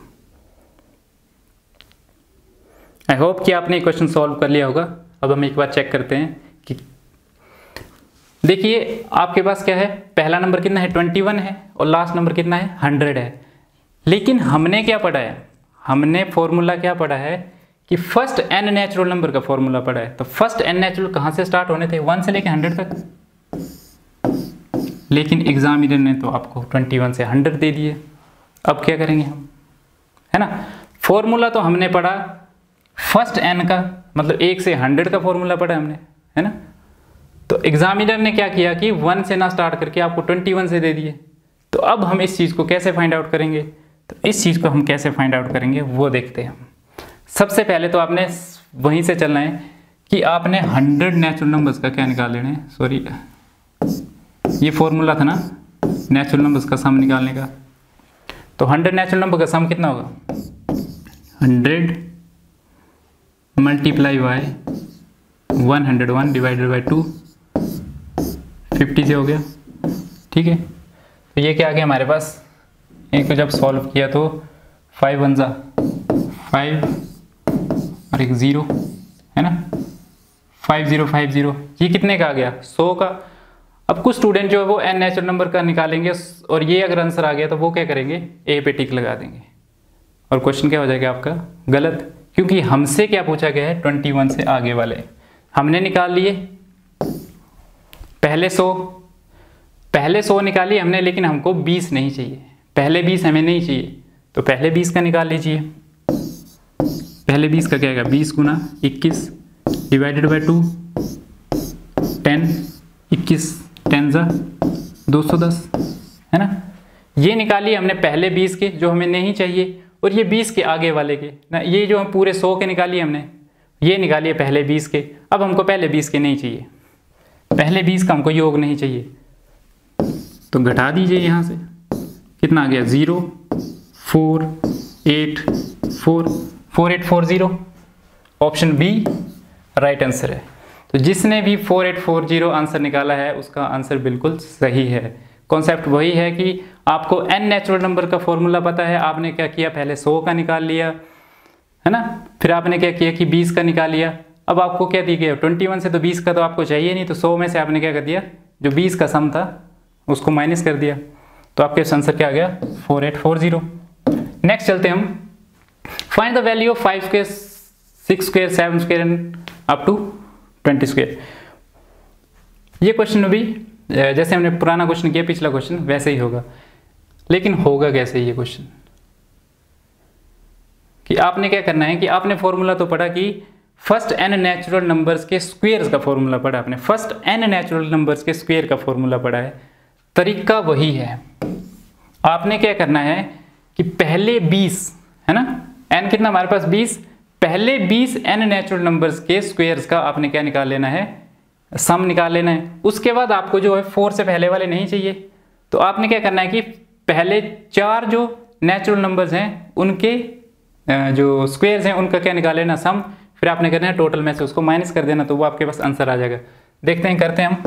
आई होप कि आपने क्वेश्चन सॉल्व कर लिया होगा। अब हम एक बार चेक करते हैं कि देखिए, आपके पास क्या है? पहला नंबर कितना है? ट्वेंटी वन है और लास्ट नंबर कितना है? हंड्रेड है। लेकिन हमने क्या पढ़ा है? हमने फॉर्मूला क्या पढ़ा है कि फ़र्स्ट एन नेचुरल नंबर का फॉर्मूला पढ़ा है। तो फ़र्स्ट एन नेचुरल कहाँ से स्टार्ट होने थे? वन से लेकर हंड्रेड तक। लेकिन एग्जामिनर ने तो आपको ट्वेंटी वन से हंड्रेड दे दिए। अब क्या करेंगे हम? है ना? फॉर्मूला तो हमने पढ़ा। फ़र्स्ट एन का मतलब एक से हंड्रेड का फॉर्मूला पढ़ा हमने, है ना? तो एग्जामिनर ने क्या किया कि वन से ना स्टार्ट करके आपको ट्वेंटी वन से दे दिए। तो अब हम इस चीज़ को कैसे फाइंड आउट करेंगे? तो इस चीज़ को हम कैसे फाइंड आउट करेंगे, वो देखते हैं सबसे पहले तो आपने वहीं से चलना है कि आपने हंड्रेड नेचुरल नंबर्स का क्या निकाल लेना है? सॉरी ये फॉर्मूला था ना नेचुरल नंबर्स का सम निकालने का। तो हंड्रेड नेचुरल नंबर का सम कितना होगा? Hundred multiply by one hundred one divided by two fifty से हो गया। ठीक है? तो ये क्या आ गया हमारे पास? एक जब सॉल्व किया तो फाइव वन ज़ा फाइव और एक ज़ीरो है ना? फाइव ज़ीरो फाइव ज़ीरो ये कितने का आ गया? सौ का। अब कुछ स्टूडेंट जो है वो एन नेचुरल नंबर का निकालेंगे और ये अगर आंसर आ गया तो वो क्या करेंगे? ए पे टिक लगा देंगे। और क्वेश्चन क्या हो जाएगा आपका? गलत। क्योंकि हमसे क्या पूछा गया है? ट्वेंटी वन से आगे वाले। हमने निकाल लिए। पहले सौ। पहले सौ निकाली हमने, लेकिन हमको बीस नहीं चाहिए। पहले बीस हमें नहीं चाहिए। तो पहले बीस का निकाल लीजिए। पहले बीस का क्या आएगा? बीस गुना इक्कीस। डिवाइडेड बाई टू टेन इक्कीस। टेन ज़ा दो सौ दस, है ना? ये निकालिए हमने पहले बीस के, जो हमें नहीं चाहिए, और ये बीस के आगे वाले के, ना, ये जो हम पूरे सौ के निकालिए हमने, ये निकालिए पहले बीस के। अब हमको पहले बीस के नहीं चाहिए। पहले बीस का हमको योग नहीं चाहिए। तो घटा दीजिए यहाँ से। कितना आ गया? Zero, four, eight, four four, eight, four, zero. Option B, right answer है। तो जिसने भी four eight four zero answer निकाला है, उसका आंसर बिल्कुल सही है। कॉन्सेप्ट वही है कि आपको एन नेचुरल नंबर का फॉर्मूला पता है, आपने क्या किया? पहले सौ का निकाल लिया, है ना? फिर आपने क्या किया कि बीस का निकाल लिया। अब आपको क्या दी गया ट्वेंटी वन से तो बीस का तो आपको चाहिए नहीं तो सौ में से आपने क्या कर दिया? जो बीस का सम था, उसको माइनस कर दिया। तो आपके आंसर क्या आ गया? Four eight four zero next चलते हम। Find the value of five six square seven square and up to twenty square. ये क्वेश्चन भी जैसे हमने पुराना क्वेश्चन किया, पिछला क्वेश्चन वैसे ही होगा। लेकिन होगा कैसे ये क्वेश्चन कि आपने क्या करना है कि आपने फॉर्मूला तो पढ़ा कि फ़र्स्ट एन नेचुरल नंबर्स के स्क्वेयर्स का फॉर्मूला पढ़ा आपने। फ़र्स्ट एन नेचुरल नंबर्स के स्क्वेयर का फॉर्मूला पढ़ा है। तरीका वही है। आपने क्या करना है कि पहले 20 है ना? एन कितना? हमारे पास 20 पहले 20 एन नेचुरल नंबर्स के स्क्वेयर्स का आपने क्या निकाल लेना है? सम निकाल लेना है। उसके बाद आपको जो है फोर से पहले वाले नहीं चाहिए। तो आपने क्या करना है कि पहले चार जो नेचुरल नंबर्स हैं, उनके जो स्क्वेयर्स हैं, उनका क्या निकाल लेना? सम फिर आपने करना है टोटल में से उसको माइनस कर देना तो वो आपके पास आंसर आ जाएगा। देखते हैं, करते हैं हम।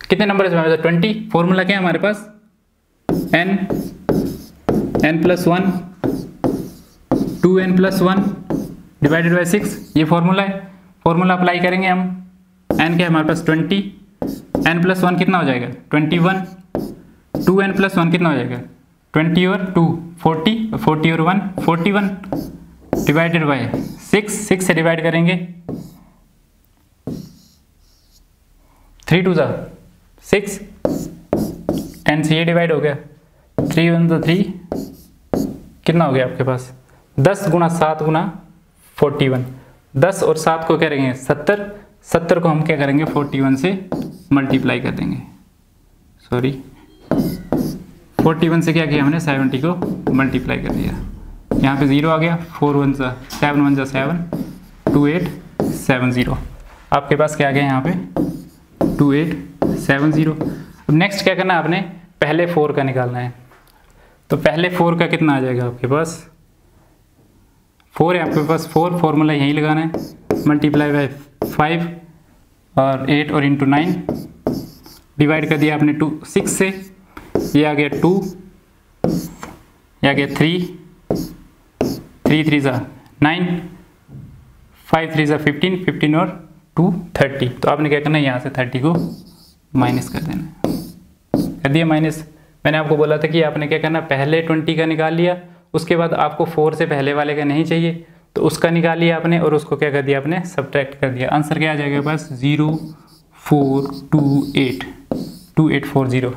कितने नंबर है ट्वेंटी फॉर्मूला क्या है हमारे पास? N n plus one two n plus one divided by six, ये फॉर्मूला है। फॉर्मूला अप्लाई करेंगे हम। एन है हमारे पास ट्वेंटी, एन प्लस वन कितना हो जाएगा? Twenty one. Two n plus one कितना हो जाएगा? ट्वेंटी और टू, फोर्टी फोर्टी और one, forty one. Divided by six six से डिवाइड करेंगे। थ्री टू ज़ा, सिक्स। टेन से ये डिवाइड हो गया। थ्री वन तो थ्री, कितना हो गया आपके पास? दस गुना सात गुना फोर्टी वन दस और सात को क्या करेंगे? सत्तर। सत्तर को हम क्या करेंगे? फोर्टी वन से मल्टीप्लाई कर देंगे। सॉरी फोर्टी वन से क्या किया हमने? सेवेंटी को मल्टीप्लाई कर दिया। यहाँ पे ज़ीरो आ गया। फोर वन सा। सेवन वन सा seven two eight seven zero आपके पास क्या आ गया यहाँ पे? टू एट सेवन ज़ीरो अब नेक्स्ट क्या करना है आपने? पहले फोर का निकालना है। तो पहले फोर का कितना आ जाएगा आपके पास? फोर है, आपके पास फोर फॉर्मूला यहीं लगाना है मल्टीप्लाई बाय फाइव और एट और इंटू नाइन डिवाइड कर दिया आपने टू सिक्स से, ये आ गया टू ये आ गया थ्री थ्री थ्री ज़ा नाइन फाइव थ्री ज़ा फिफ्टीन फिफ्टीन और टू थर्टी तो आपने क्या करना है, यहाँ से थर्टी को माइनस कर देना कर दिया माइनस मैंने आपको बोला था कि आपने क्या करना पहले ट्वेंटी का निकाल लिया उसके बाद आपको फोर से पहले वाले का नहीं चाहिए तो उसका निकाल लिया आपने और उसको क्या कर दिया आपने सब्ट्रैक्ट कर दिया। आंसर क्या आ जाएगा बस? Zero four two eight two eight four zero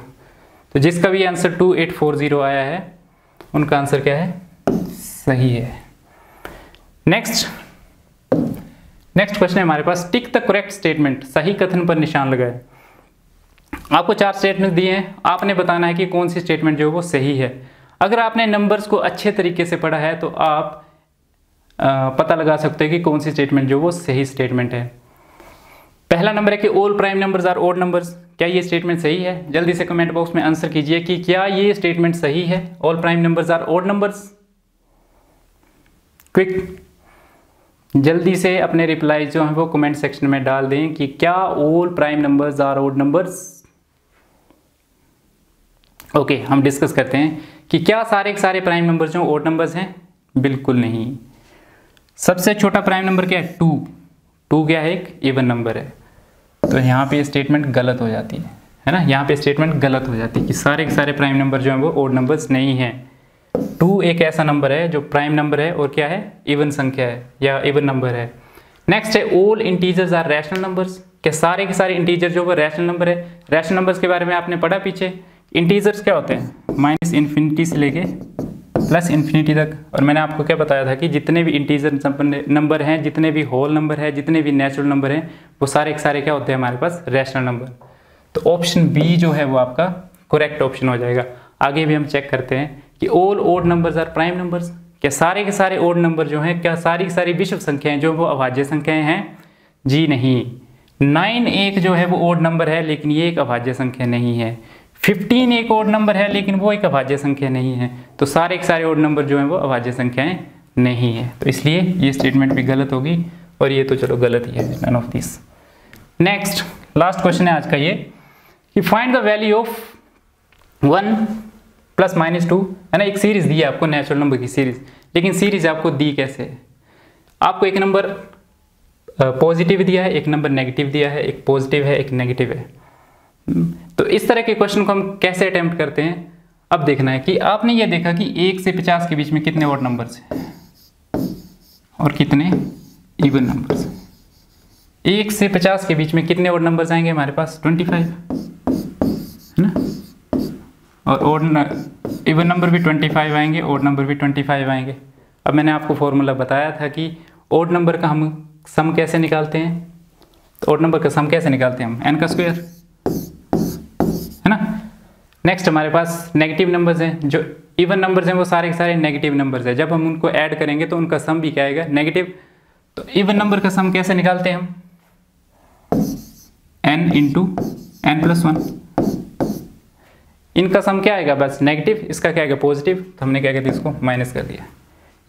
तो जिसका भी answer two eight four zero आया है, उनका आंसर क्या है? सही है। नेक्स्ट नेक्स्ट क्वेश्चन है हमारे पास। टिक द करेक्ट स्टेटमेंट सही कथन पर निशान लगाए। आपको चार स्टेटमेंट दिए हैं। आपने बताना है कि कौन सी स्टेटमेंट जो है वो सही है। अगर आपने नंबर्स को अच्छे तरीके से पढ़ा है तो आप पता लगा सकते हैं कि कौन सी स्टेटमेंट जो वो सही स्टेटमेंट है। पहला नंबर है कि all prime numbers are odd numbers क्या ये स्टेटमेंट सही है? जल्दी से कमेंट बॉक्स में आंसर कीजिए कि क्या ये स्टेटमेंट सही है? All prime numbers are odd numbers quick जल्दी से अपने रिप्लाई जो है वो कमेंट सेक्शन में डाल दें कि क्या all prime numbers are odd numbers okay हम डिस्कस करते हैं। कि क्या सारे के सारे प्राइम नंबर जो ओड नंबर्स हैं? बिल्कुल नहीं। सबसे छोटा प्राइम नंबर क्या है? टू टू क्या है? एक इवन नंबर है। तो यहाँ पे स्टेटमेंट गलत हो जाती है। है ना? यहाँ पे स्टेटमेंट गलत हो जाती है कि सारे के सारे प्राइम नंबर जो हैं वो ओड नंबर्स नहीं हैं। टू एक ऐसा नंबर है जो प्राइम नंबर है और क्या है? इवन संख्या है या इवन नंबर है। नेक्स्ट है all integers are rational numbers क्या सारे के सारे इंटीजर जो वो रैशनल नंबर है? रैशनल नंबर्स के बारे में आपने पढ़ा पीछे? इंटीजर्स क्या होते हैं? माइनस इन्फिनिटी से लेके प्लस इन्फिनिटी तक। और मैंने आपको क्या बताया था कि जितने भी इंटीजर नंबर हैं, जितने भी होल नंबर है, जितने भी नेचुरल नंबर हैं, वो सारे के सारे क्या होते हैं हमारे पास? रैशनल नंबर तो ऑप्शन बी जो है वो आपका करेक्ट ऑप्शन हो जाएगा। आगे भी हम चेक करते हैं कि all odd numbers are prime numbers क्या सारे के सारे ओड नंबर जो हैं, क्या सारी की सारी विश्व संख्याएँ जो वो अभाज्य संख्याएँ हैं? जी नहीं। नाइन एक जो है वो ओड नंबर है, लेकिन ये एक अभाज्य संख्या नहीं है। फिफ्टीन एक और नंबर है, लेकिन वो एक अभाज्य संख्या नहीं है। तो सारे के सारे और नंबर जो हैं, वो अभाज्य संख्याएँ नहीं है। तो इसलिए ये स्टेटमेंट भी गलत होगी, और ये तो चलो गलत ही है none of this next last question है आज का ये। कि find the value of one plus minus two है ना? एक सीरीज़ दी है आपको नेचुरल नंबर की सीरीज़ लेकिन सीरीज़ आपको दी कैसे आपको एक नंबर पॉजिटिव दिया है, एक नंबर नेगेटिव दिया है, एक पॉजिटिव है, एक नेगेटिव है। तो इस तरह के क्वेश्चन को हम कैसे अटेम्प्ट करते हैं? अब देखना है कि आपने ये देखा कि एक से पचास के बीच में कितने और नंबर्स हैं? और कितने इवन नंबर्स एक से पचास के बीच में कितने और नंबर्स आएँगे हमारे पास? ट्वेंटी फाइव है ना? और इवन नंबर भी ट्वेंटी फाइव आएँगे और नंबर भी ट्वेंटी फाइव आएँगे। अब मैंने आपको फॉर्मूला बताया था कि ओड नंबर का हम सम कैसे निकालते हैं? तो ओड नंबर का सम कैसे निकालते हैं हम? एन का स्क्वायर है ना? नेक्स्ट हमारे पास नेगेटिव नंबर्स हैं, जो इवन नंबर्स हैं, वो सारे के सारे नेगेटिव नंबर्स हैं। जब हम उनको ऐड करेंगे तो उनका सम भी क्या आएगा? नेगेटिव तो इवन नंबर का सम कैसे निकालते हैं हम? N into n plus one इनका सम क्या आएगा? बस नेगेटिव इसका क्या आएगा? पॉजिटिव तो हमने क्या कहते इसको? माइनस कर दिया।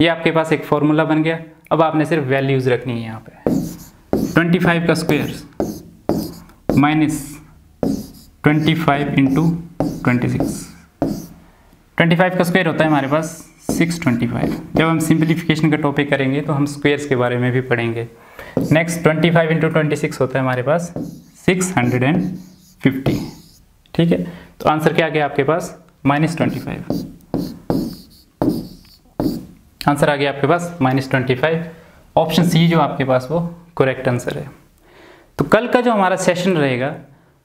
ये आपके पास एक फॉर्मूला बन गया। अब आपने सिर्फ़ वैल्यूज़ रखनी है यहाँ पे। 25 का square minus twenty five into twenty six twenty five का स्क्वायर होता है हमारे पास सिक्स ट्वेंटी फाइव जब हम सिंप्लीफिकेशन का टॉपिक करेंगे तो हम स्क्वेयर्स के बारे में भी पढ़ेंगे. Next twenty five into twenty six होता है हमारे पास सिक्स हंड्रेड एंड फिफ्टी ठीक है? तो आंसर क्या आ गया आपके पास? माइनस ट्वेंटी फाइव आंसर आ गया आपके पास minus twenty five option C जो आपके पास वो करेक्ट आंसर है. तो कल का जो हमारा सेशन रहेगा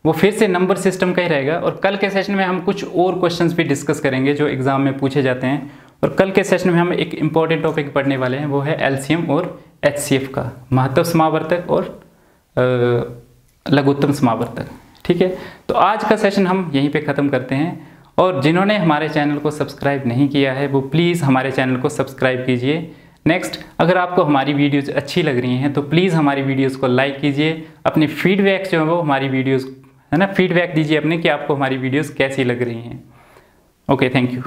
वो फिर से नंबर सिस्टम का ही रहेगा और कल के सेशन में हम कुछ और क्वेश्चंस भी डिस्कस करेंगे जो एग्ज़ाम में पूछे जाते हैं। और कल के सेशन में हम एक इंपॉर्टेंट टॉपिक पढ़ने वाले हैं, वो है एलसीएम और एचसीएफ का। महत्व समावर्तक और लघुत्तम समावर्तक। ठीक है? तो आज का सेशन हम यहीं पे ख़त्म करते हैं। और जिन्होंने हमारे चैनल को सब्सक्राइब नहीं किया है, वो प्लीज़ हमारे चैनल को सब्सक्राइब कीजिए। नेक्स्ट अगर आपको हमारी वीडियोज़ अच्छी लग रही हैं तो प्लीज़ हमारी वीडियोज़ को लाइक कीजिए। अपने फीडबैक जो है, वो हमारी वीडियोस है ना? फीडबैक दीजिए अपने कि आपको हमारी वीडियोस कैसी लग रही हैं। Okay thank you